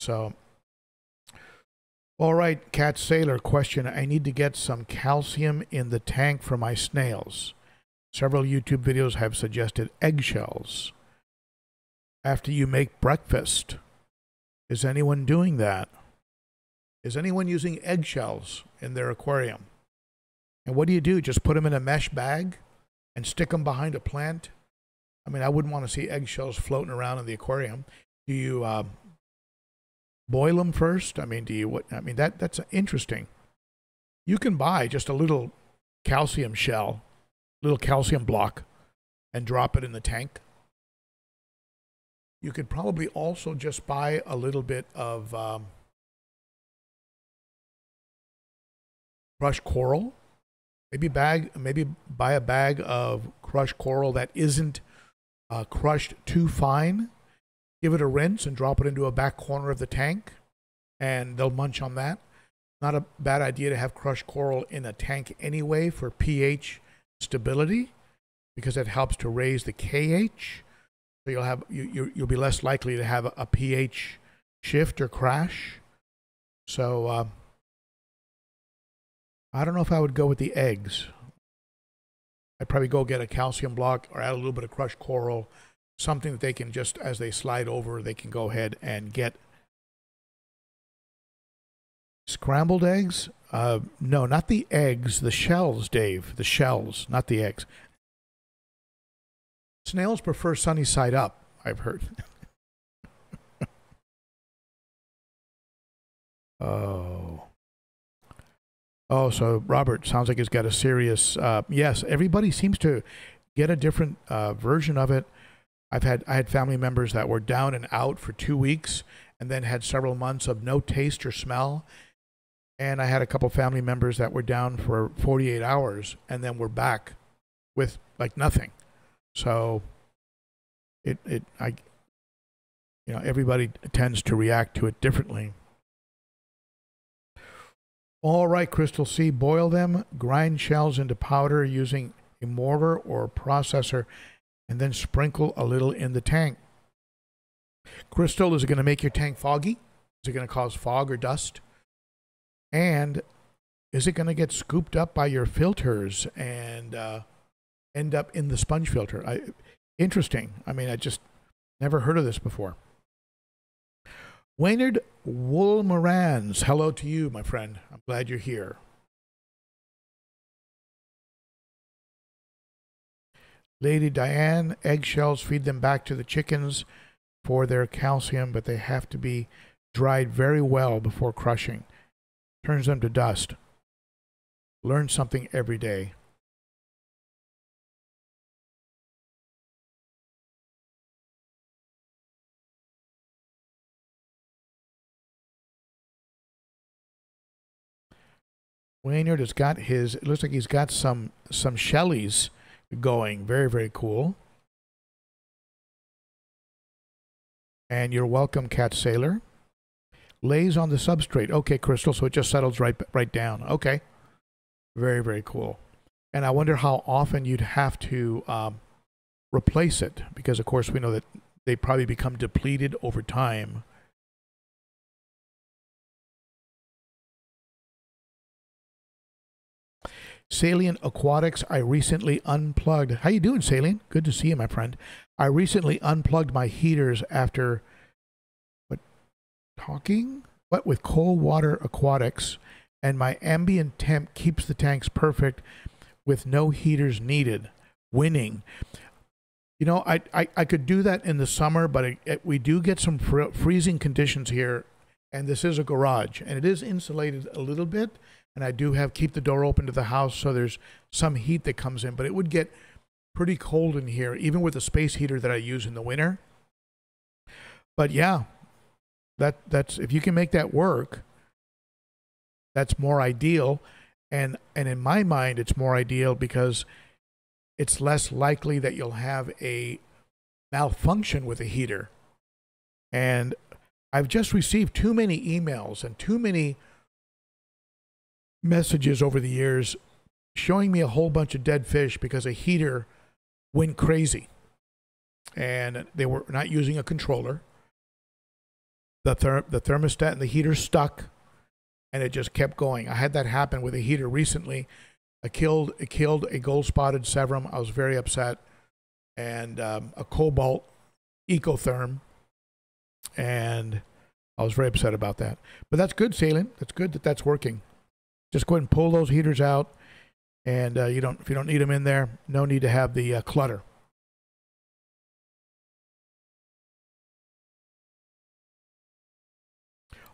So all right, Cat Sailor question. I need to get some calcium in the tank for my snails. Several YouTube videos have suggested eggshells. After you make breakfast, is anyone doing that? Is anyone using eggshells in their aquarium? And what do you do? Just put them in a mesh bag and stick them behind a plant? I mean, I wouldn't want to see eggshells floating around in the aquarium. Do you uh, boil them first? I mean, do you what? I mean, that that's interesting. You can buy just a little calcium shell, little calcium block, and drop it in the tank. You could probably also just buy a little bit of um, crushed coral. Maybe bag, maybe buy a bag of crushed coral that isn't uh, crushed too fine give it a rinse and drop it into a back corner of the tank, and they'll munch on that. Not a bad idea to have crushed coral in a tank anyway for pH stability, because it helps to raise the KH. So you'll have you, you you'll be less likely to have a, a pH shift or crash. So uh, I don't know if I would go with the eggs. I'd probably go get a calcium block or add a little bit of crushed coral something that they can just, as they slide over, they can go ahead and get scrambled eggs. Uh, no, not the eggs, the shells, Dave. The shells, not the eggs. Snails prefer sunny side up, I've heard. oh. Oh, so Robert sounds like he's got a serious. Uh, yes, everybody seems to get a different uh, version of it. I've had I had family members that were down and out for two weeks and then had several months of no taste or smell. And I had a couple family members that were down for 48 hours and then were back with like nothing. So it it I you know, everybody tends to react to it differently. All right, Crystal C, boil them, grind shells into powder using a mortar or processor, and then sprinkle a little in the tank. Crystal, is it going to make your tank foggy? Is it going to cause fog or dust? And is it going to get scooped up by your filters and uh, end up in the sponge filter? I, interesting. I mean, I just never heard of this before. Waynard Woolmerans, hello to you, my friend. I'm glad you're here. Lady Diane, eggshells, feed them back to the chickens for their calcium, but they have to be dried very well before crushing. Turns them to dust. Learn something every day. Waynard has got his. It looks like he's got some some Shelleys going. Very very cool. And you're welcome, Cat Sailor. Lays on the substrate. Okay, Crystal. So it just settles right right down. Okay. Very very cool. And I wonder how often you'd have to um, replace it because, of course, we know that they probably become depleted over time. Salient Aquatics, I recently unplugged. How you doing, Salient? Good to see you, my friend. I recently unplugged my heaters after talking? What with cold water aquatics and my ambient temp keeps the tanks perfect with no heaters needed. Winning. You know, I, I, I could do that in the summer, but it, it, we do get some fr- freezing conditions here, and this is a garage, and it is insulated a little bit and I do have keep the door open to the house so there's some heat that comes in, but it would get pretty cold in here, even with the space heater that I use in the winter. But yeah, that that's if you can make that work, that's more ideal. And and in my mind, it's more ideal because it's less likely that you'll have a malfunction with a heater. And I've just received too many emails and too many messages over the years showing me a whole bunch of dead fish because a heater went crazy and they were not using a controller. The, ther- the thermostat and the heater stuck and it just kept going. I had that happen with a heater recently. I killed, it killed a gold spotted Severum. I was very upset. And um, a cobalt ecotherm. And I was very upset about that. But that's good, Salient. That's good that that's working. Just go ahead and pull those heaters out, and uh, you don't if you don't need them in there, no need to have the uh, clutter.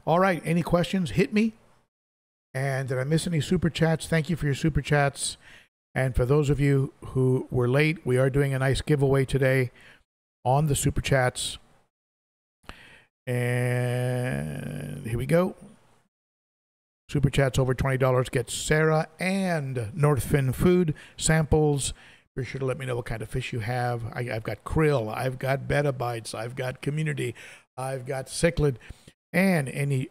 All right, any questions? Hit me. And did I miss any super chats? Thank you for your super chats. And for those of you who were late, we are doing a nice giveaway today on the super chats. And here we go. Super chats over $20 get Sera and Northfin food samples. Be sure to let me know what kind of fish you have. I, have got krill, I've got betta bites, I've got community, I've got cichlid, and any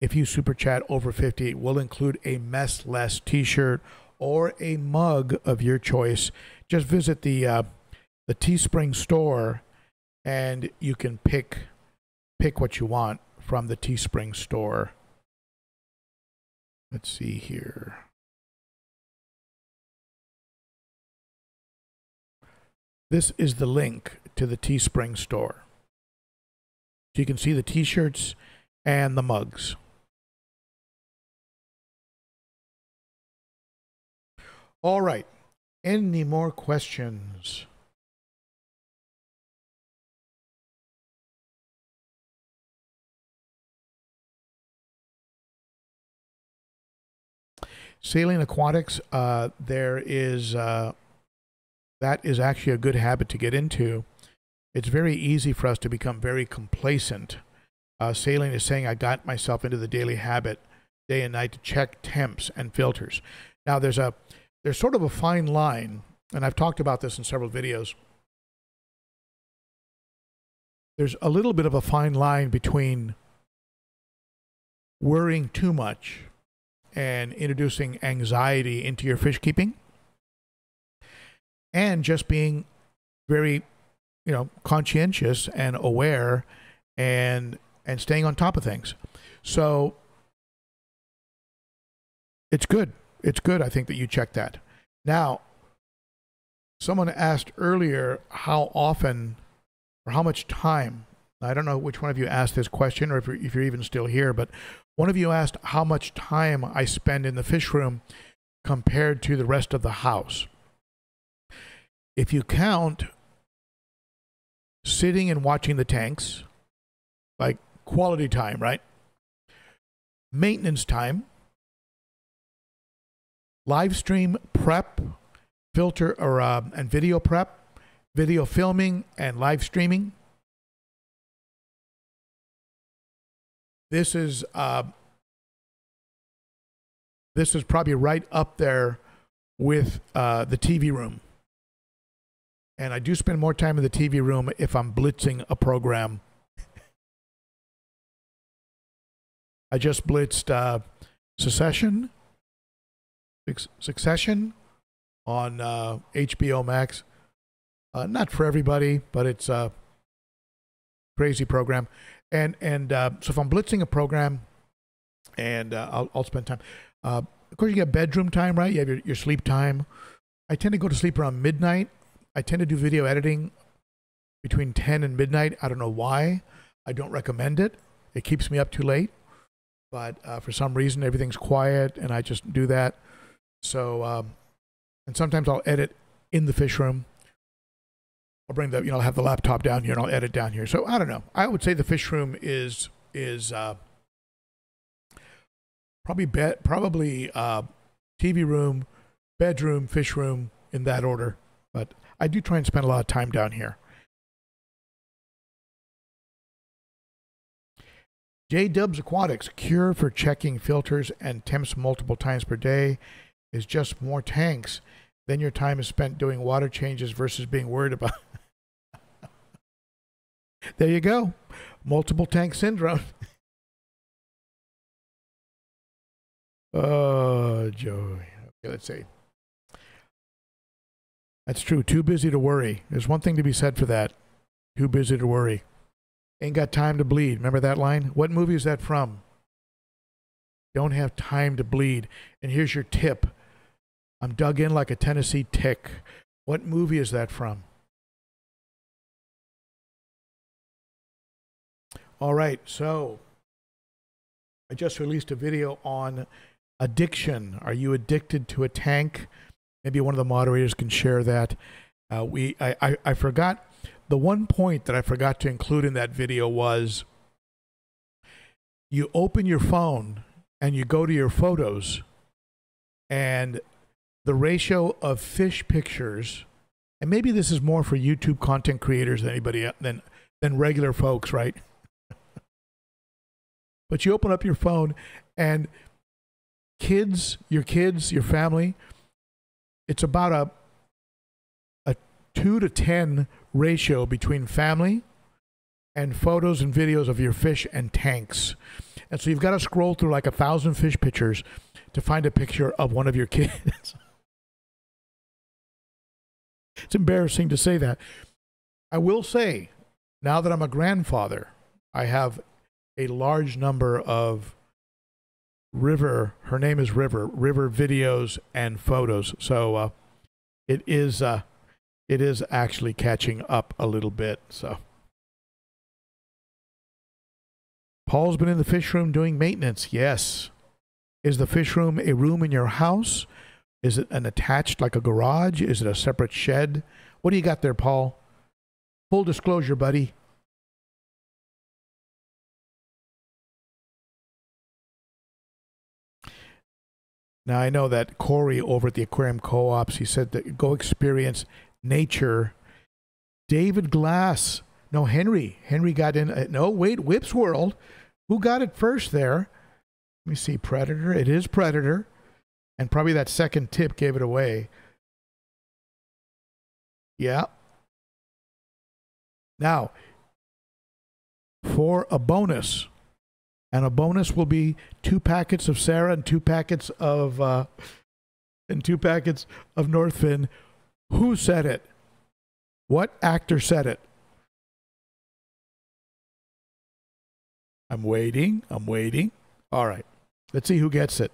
if you super chat over 50 will include a mess less t-shirt or a mug of your choice. Just visit the uh, the Teespring store and you can pick pick what you want from the Teespring store. Let's see here. This is the link to the Teespring store. So you can see the t-shirts and the mugs. All right. Any more questions? Salient aquatics, uh, there is uh, that is actually a good habit to get into. It's very easy for us to become very complacent. Uh, Salient is saying, I got myself into the daily habit day and night to check temps and filters. Now, there's a there's sort of a fine line, and I've talked about this in several videos. there's a little bit of a fine line between worrying too much and introducing anxiety into your fish keeping and just being very you know conscientious and aware and and staying on top of things. So it's good. It's good i think that you check that. Now someone asked earlier how often or how much time i don't know which one of you asked this question or if you're, if you're even still here but one of you asked how much time i spend in the fish room compared to the rest of the house. If you count sitting and watching the tanks, like quality time, right? Maintenance time, live stream prep, filter or uh, and video prep, video filming and live streaming. This is uh, this is probably right up there with uh, the TV room and I do spend more time in the TV room if I'm blitzing a program. I just blitzed uh, Succession, Succession on uh, HBO Max. Uh, not for everybody, but it's a crazy program. And and uh, so if I'm blitzing a program, and uh, I'll, I'll spend time. Uh, of course, you get bedroom time, right? You have your, your sleep time. I tend to go to sleep around midnight I tend to do video editing between 10 and midnight. I don't know why. I don't recommend it. It keeps me up too late. But uh, for some reason, everything's quiet and I just do that. So, um, and sometimes I'll edit in the fish room. I'll bring the, you know, I'll have the laptop down here and I'll edit down here. So I don't know. I would say the fish room is, is, uh, probably bet, probably, uh, TV room, bedroom, fish room in that order. But I do try and spend a lot of time down here. J Dubs Aquatics cure for checking filters and temps multiple times per day is just more tanks. Then your time is spent doing water changes versus being worried about. there you go. Multiple tank syndrome. oh, Joey. Okay, let's see. That's true. Too busy to worry. There's one thing to be said for that. Too busy to worry. Ain't got time to bleed. Remember that line? What movie is that from? Don't have time to bleed. And here's your tip I'm dug in like a Tennessee tick. What movie is that from? All right, so I just released a video on addiction. Are you addicted to a tank? Maybe one of the moderators can share that. Uh, we I, I, I forgot the one point that I forgot to include in that video was you open your phone and you go to your photos and the ratio of fish pictures and maybe this is more for YouTube content creators than anybody than than regular folks, right? but you open up your phone and kids, your kids, your family, it's about a a two to ten ratio between family and photos and videos of your fish and tanks. And so you've got to scroll through like a thousand fish pictures to find a picture of one of your kids. it's embarrassing to say that. I will say, now that I'm a grandfather, I have a large number of River. Her name is River. River videos and photos. So uh, it is uh, it is actually catching up a little bit. So Paul's been in the fish room doing maintenance. Yes. Is the fish room a room in your house? Is it an attached like a garage? Is it a separate shed? What do you got there, Paul? Full disclosure, buddy. Now I know that Corey over at the Aquarium Co-ops, he said that go experience nature. David Glass, no Henry. Henry got in. Uh, no, wait, Whips World. Who got it first there? Let me see. Predator. It is Predator, and probably that second tip gave it away. Yeah. Now, for a bonus. And a bonus will be two packets of Sera and two packets of uh, and two packets of Northfin. Who said it? What actor said it? I'm waiting. I'm waiting. All right. Let's see who gets it.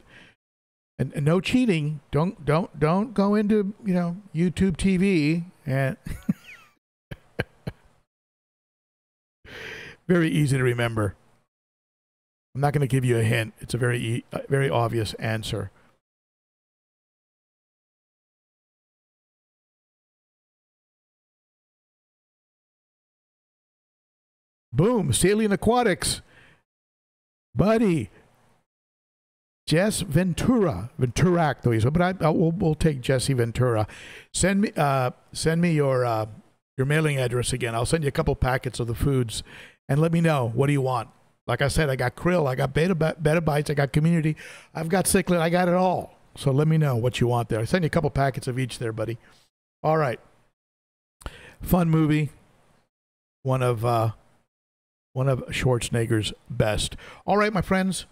And, and no cheating. Don't don't don't go into, you know, YouTube TV and very easy to remember. I'm not going to give you a hint. It's a very very obvious answer. Boom, Salient Aquatics. Buddy. Jess Ventura, Venturac though he's, but I, I we'll, we'll take Jesse Ventura. Send me, uh, send me your uh, your mailing address again. I'll send you a couple packets of the foods, and let me know what do you want. Like I said, I got krill, I got beta beta bites, I got community, I've got cichlid, I got it all. So let me know what you want there. I send you a couple packets of each there, buddy. All right, fun movie. One of uh, one of Schwarzenegger's best. All right, my friends.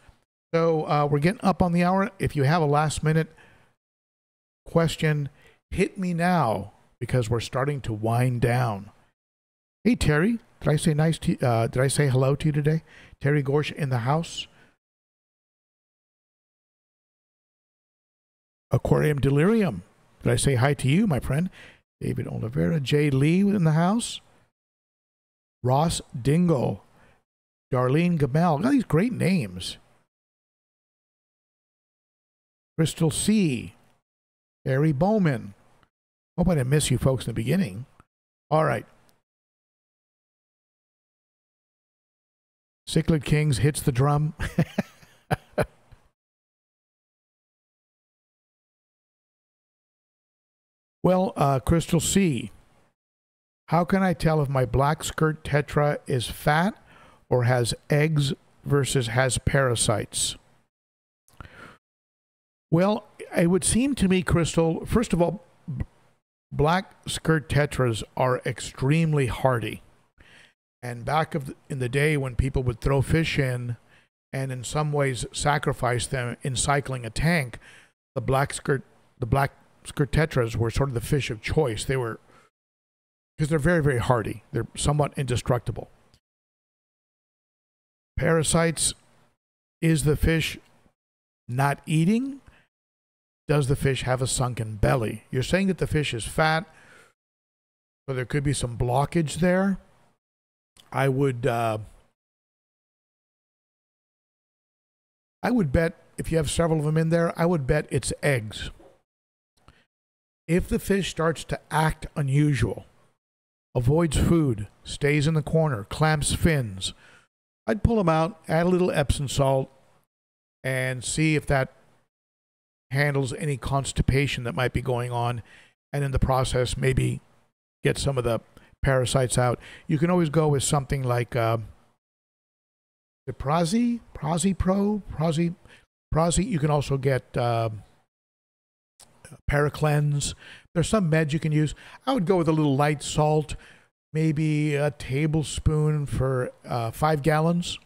So uh, we're getting up on the hour. If you have a last minute question, hit me now because we're starting to wind down. Hey Terry, did I say nice? To, uh, did I say hello to you today? Terry Gorsh in the house. Aquarium Delirium. Did I say hi to you, my friend? David Oliveira, Jay Lee in the house. Ross Dingle, Darlene Gamel. Got these great names. Crystal C. Barry Bowman. Hope I didn't miss you folks in the beginning. All right. Cichlid Kings hits the drum. well, uh, Crystal C. How can I tell if my black skirt tetra is fat or has eggs versus has parasites? Well, it would seem to me, Crystal, first of all, black skirt tetras are extremely hardy. And back of the, in the day when people would throw fish in and in some ways sacrifice them in cycling a tank, the black skirt the black skirt tetras were sort of the fish of choice. They were because they're very, very hardy. They're somewhat indestructible. Parasites is the fish not eating? Does the fish have a sunken belly? You're saying that the fish is fat, so there could be some blockage there. I would uh, I would bet if you have several of them in there, I would bet it's eggs. If the fish starts to act unusual, avoids food, stays in the corner, clamps fins, I'd pull them out, add a little Epsom salt, and see if that handles any constipation that might be going on, and in the process, maybe get some of the parasites out. You can always go with something like uh, the Prazi, Prazi Pro, Prazi, Prazi. You can also get uh, Paracleanse. There's some meds you can use. I would go with a little light salt, maybe a tablespoon for uh, five gallons.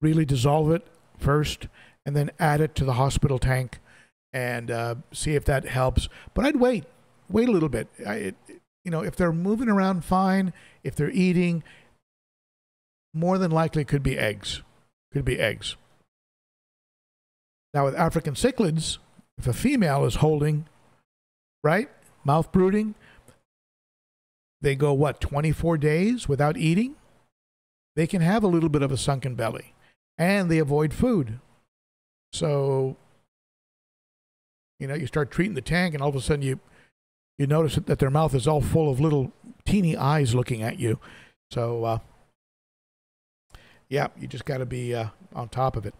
Really dissolve it first, and then add it to the hospital tank and uh, see if that helps. But I'd wait, wait a little bit. I, it, you know, if they're moving around fine, if they're eating, more than likely could be eggs. Could be eggs. Now with African cichlids, if a female is holding, right, mouth brooding, they go what 24 days without eating. They can have a little bit of a sunken belly, and they avoid food. So you know, you start treating the tank, and all of a sudden you you notice that their mouth is all full of little teeny eyes looking at you. So, uh, yeah, you just got to be uh, on top of it.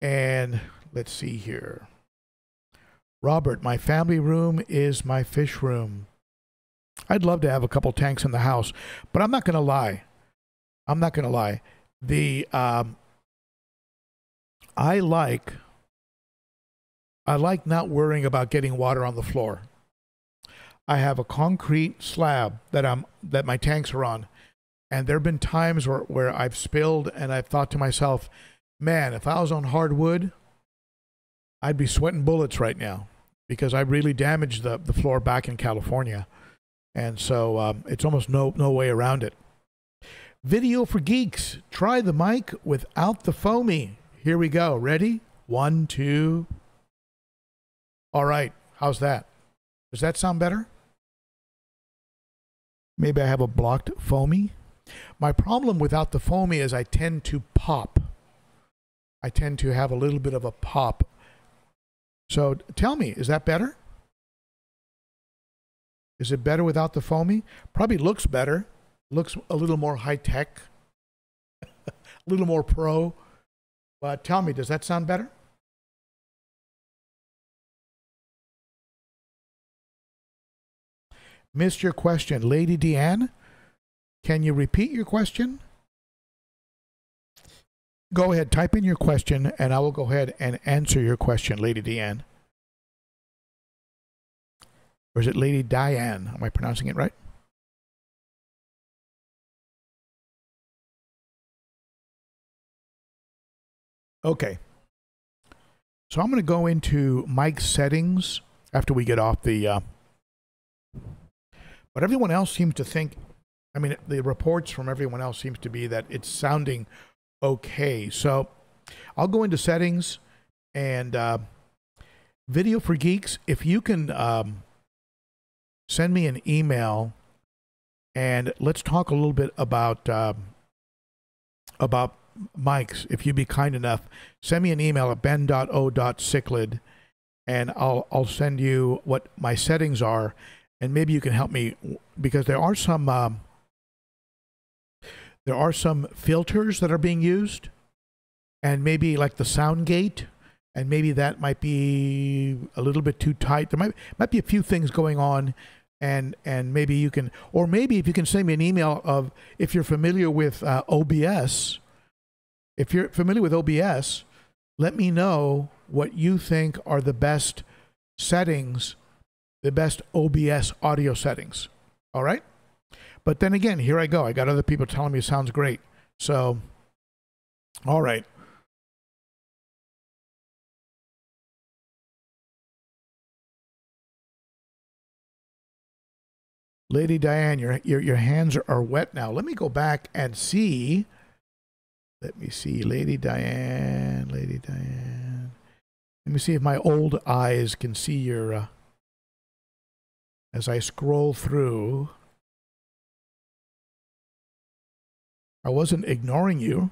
And let's see here. Robert, my family room is my fish room. I'd love to have a couple tanks in the house, but I'm not going to lie. I'm not going to lie. The um, I like I like not worrying about getting water on the floor. I have a concrete slab that I'm that my tanks are on, And there have been times where, where I've spilled and I've thought to myself, man, if I was on hardwood, I'd be sweating bullets right now because I really damaged the, the floor back in California. And so um, it's almost no, no way around it. Video for geeks. Try the mic without the foamy. Here we go. Ready? One, two. All right. How's that? Does that sound better? Maybe I have a blocked foamy. My problem without the foamy is I tend to pop. I tend to have a little bit of a pop. So tell me, is that better? Is it better without the foamy? Probably looks better looks a little more high tech, a little more pro. But tell me, does that sound better? Missed your question. Lady Deanne, can you repeat your question? Go ahead, type in your question, and I will go ahead and answer your question, Lady Deanne. Or is it Lady Diane? Am I pronouncing it right? Okay. So I'm going to go into mic settings after we get off the. Uh, but everyone else seems to think. I mean, the reports from everyone else seems to be that it's sounding okay. So I'll go into settings and uh, video for geeks. If you can um, send me an email and let's talk a little bit about uh, about mics, if you'd be kind enough, send me an email at ben.o.cichlid and I'll I'll send you what my settings are, and maybe you can help me because there are some um, there are some filters that are being used, and maybe like the sound gate, and maybe that might be a little bit too tight. There might might be a few things going on, and and maybe you can, or maybe if you can send me an email of if you're familiar with uh, OBS if you're familiar with OBS, let me know what you think are the best settings, the best OBS audio settings. All right? But then again, here I go. I got other people telling me it sounds great. So, all right. Lady Diane, your, your, your hands are, are wet now. Let me go back and see let me see. Lady Diane, Lady Diane. Let me see if my old eyes can see your. Uh, as I scroll through. I wasn't ignoring you.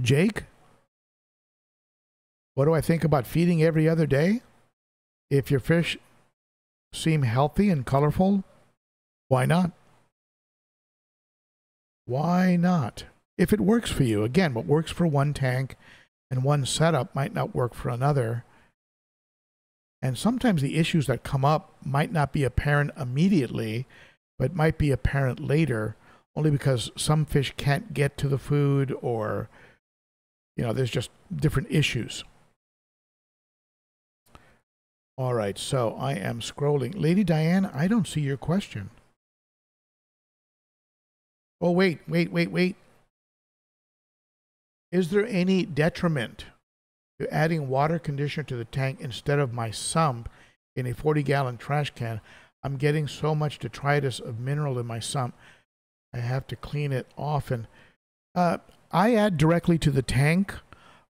Jake? What do I think about feeding every other day? If your fish seem healthy and colorful, why not? Why not? If it works for you, again, what works for one tank and one setup might not work for another. And sometimes the issues that come up might not be apparent immediately, but might be apparent later, only because some fish can't get to the food or, you know, there's just different issues. All right, so I am scrolling. Lady Diane, I don't see your question. Oh, wait, wait, wait, wait. Is there any detriment to adding water conditioner to the tank instead of my sump in a 40 gallon trash can? I'm getting so much detritus of mineral in my sump. I have to clean it often. Uh, I add directly to the tank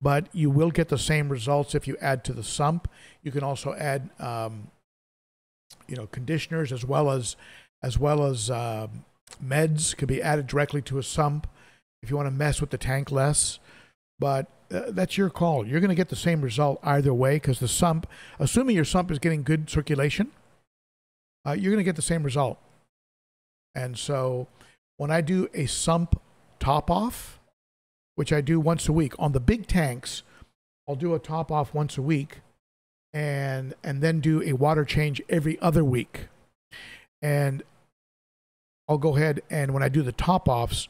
but you will get the same results if you add to the sump. You can also add, um, you know, conditioners as well as as well as uh, meds can be added directly to a sump if you want to mess with the tank less. But uh, that's your call. You're going to get the same result either way because the sump, assuming your sump is getting good circulation, uh, you're going to get the same result. And so when I do a sump top off, which I do once a week. On the big tanks, I'll do a top off once a week and and then do a water change every other week. And I'll go ahead and when I do the top offs,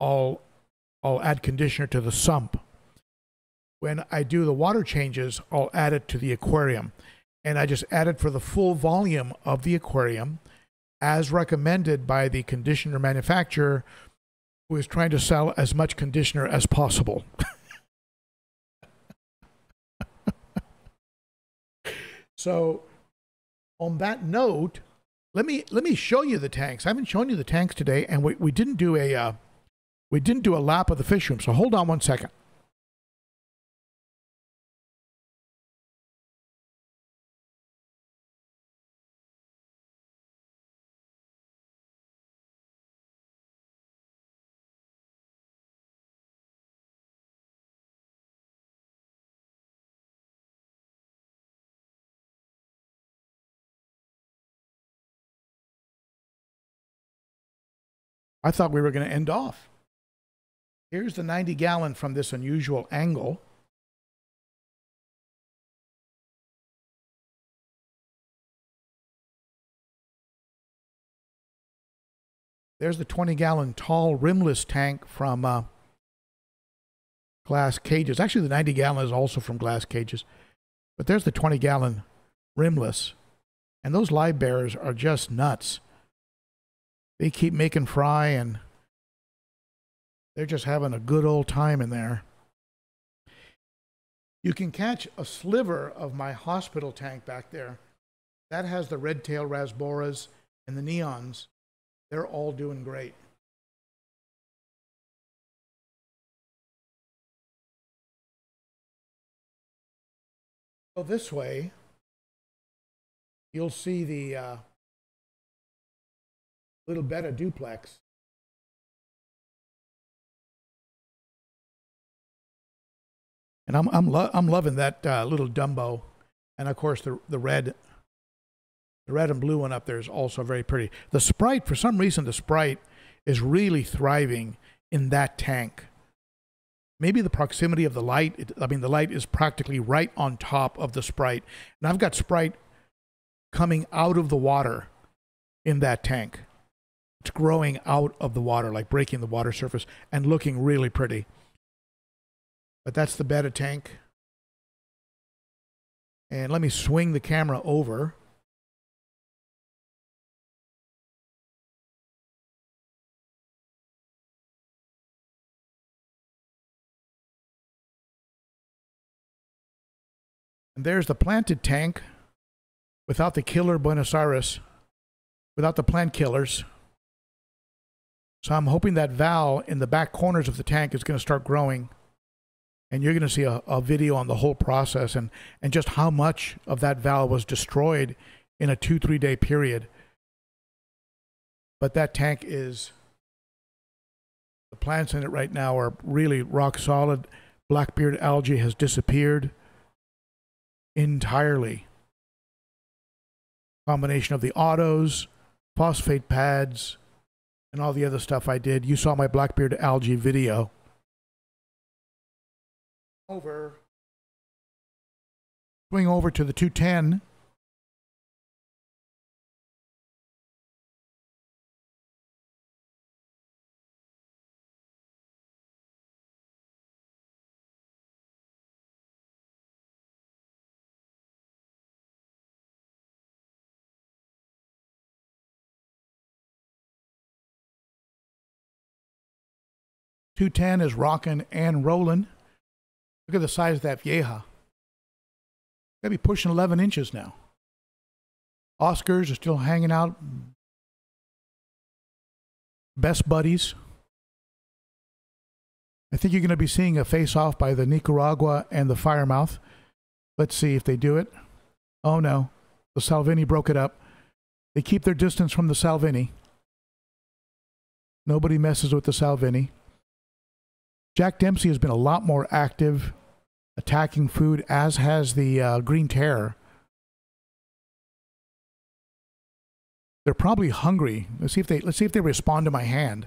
I'll I'll add conditioner to the sump. When I do the water changes, I'll add it to the aquarium. and I just add it for the full volume of the aquarium as recommended by the conditioner manufacturer who is trying to sell as much conditioner as possible. so on that note, let me let me show you the tanks. I haven't shown you the tanks today, and we, we didn't do a uh, we didn't do a lap of the fish room. So hold on one second. I thought we were going to end off. Here's the 90 gallon from this unusual angle. There's the 20 gallon tall rimless tank from uh, glass cages. Actually, the 90 gallon is also from glass cages. But there's the 20 gallon rimless. And those live bearers are just nuts they keep making fry and they're just having a good old time in there. You can catch a sliver of my hospital tank back there. That has the red tail rasboras and the neons. They're all doing great. So this way, you'll see the uh, little betta duplex. And I'm I'm lo- I'm loving that uh, little Dumbo, and of course the the red, the red and blue one up there is also very pretty. The Sprite, for some reason, the Sprite is really thriving in that tank. Maybe the proximity of the light. It, I mean, the light is practically right on top of the Sprite, and I've got Sprite coming out of the water in that tank. It's growing out of the water, like breaking the water surface and looking really pretty. But that's the betta tank. And let me swing the camera over. And there's the planted tank without the killer Buenos Aires, without the plant killers. So I'm hoping that val in the back corners of the tank is going to start growing. And you're going to see a, a video on the whole process and, and just how much of that val was destroyed in a two, three day period. But that tank is, the plants in it right now are really rock solid. Blackbeard algae has disappeared entirely. Combination of the autos, phosphate pads, and all the other stuff I did. You saw my Blackbeard algae video. Over. Swing over to the 210. Two ten is rocking and rolling. Look at the size of that vieja. Gotta be pushing 11 inches now. Oscars are still hanging out. Best buddies. I think you're going to be seeing a face off by the Nicaragua and the Firemouth. Let's see if they do it. Oh no, the Salvini broke it up. They keep their distance from the Salvini. Nobody messes with the Salvini. Jack Dempsey has been a lot more active attacking food, as has the uh, Green Terror. They're probably hungry. Let's see if they let's see if they respond to my hand.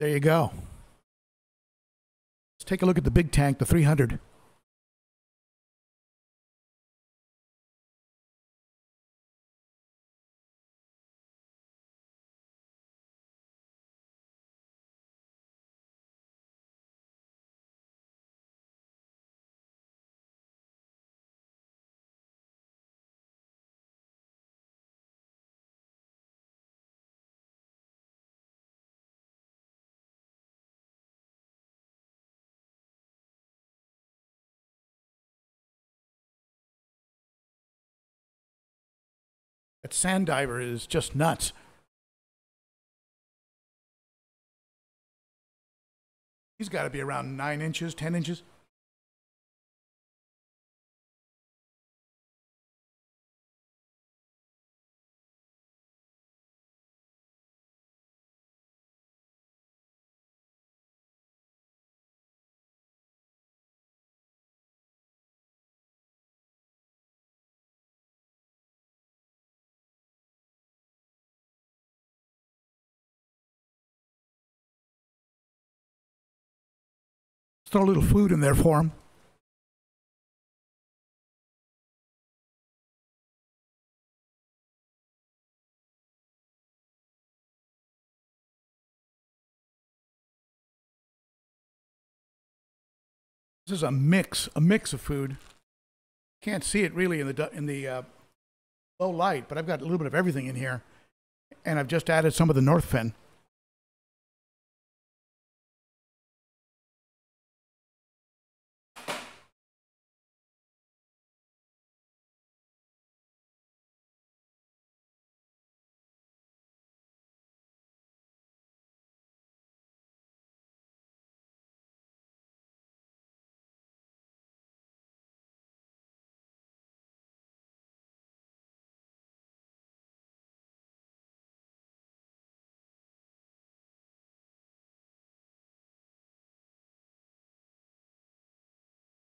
There you go. Let's take a look at the big tank, the 300. Sand diver is just nuts. He's got to be around nine inches, 10 inches. Throw a little food in there for him. This is a mix, a mix of food. Can't see it really in the in the uh, low light, but I've got a little bit of everything in here, and I've just added some of the Northfin.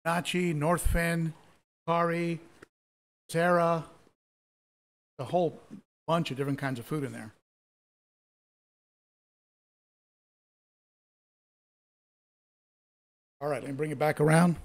Nachi, Northfin, Kari, Sera, a whole bunch of different kinds of food in there. All right, let me bring it back around.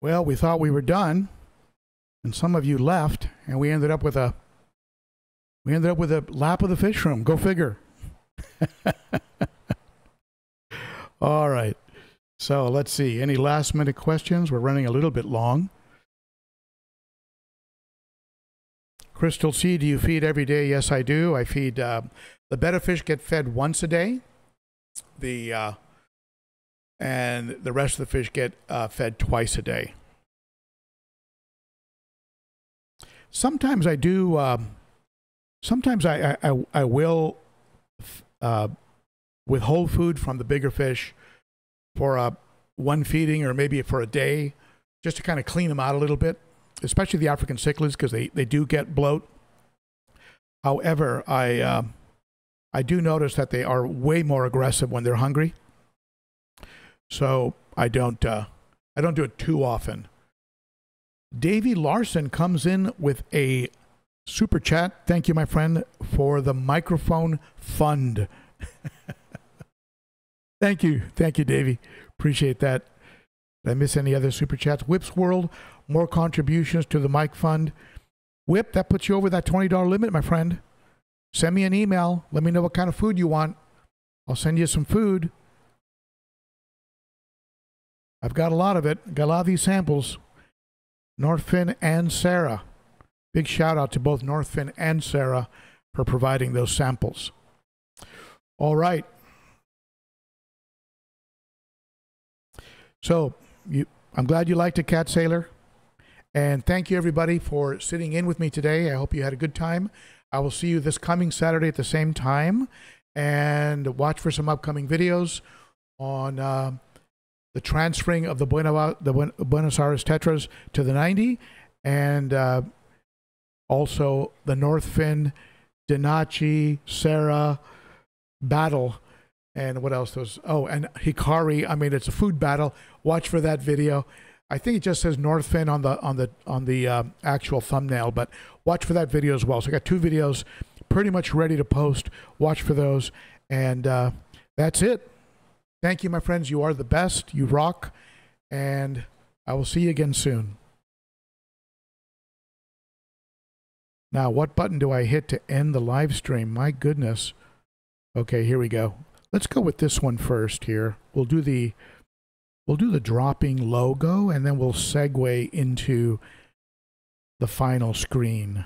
Well, we thought we were done, and some of you left, and we ended up with a we ended up with a lap of the fish room. Go figure. All right. So let's see. Any last minute questions? We're running a little bit long. Crystal C, do you feed every day? Yes, I do. I feed uh, the betta fish get fed once a day. The uh, and the rest of the fish get uh, fed twice a day. Sometimes I do. Um, sometimes I I, I, will uh, withhold food from the bigger fish for a one feeding or maybe for a day, just to kind of clean them out a little bit, especially the African cichlids because they, they do get bloat. However, I uh, I do notice that they are way more aggressive when they're hungry. So I don't uh, I don't do it too often. Davy Larson comes in with a super chat. Thank you, my friend, for the microphone fund. Thank you. Thank you, Davy. Appreciate that. Did I miss any other super chats? Whip's World, more contributions to the mic fund. Whip, that puts you over that $20 limit, my friend. Send me an email. Let me know what kind of food you want. I'll send you some food. I've got a lot of it. Got a lot of these samples. Northfin and Sera. Big shout out to both Northfin and Sera for providing those samples. All right. So you, I'm glad you liked it, Cat Sailor. And thank you, everybody, for sitting in with me today. I hope you had a good time. I will see you this coming Saturday at the same time. And watch for some upcoming videos on uh, the transferring of the, Buenos Aires Tetras to the 90 and uh, also the North Fin, Dainichi, Sera battle. And what else was? Oh, and Hikari. I mean, it's a food battle. Watch for that video. I think it just says Northfin on the on the on the uh, actual thumbnail, but watch for that video as well. So I got two videos pretty much ready to post. Watch for those, and uh, that's it. Thank you, my friends. You are the best. You rock, and I will see you again soon. Now, what button do I hit to end the live stream? My goodness. Okay, here we go. Let's go with this one first here. We'll do the we'll do the dropping logo and then we'll segue into the final screen.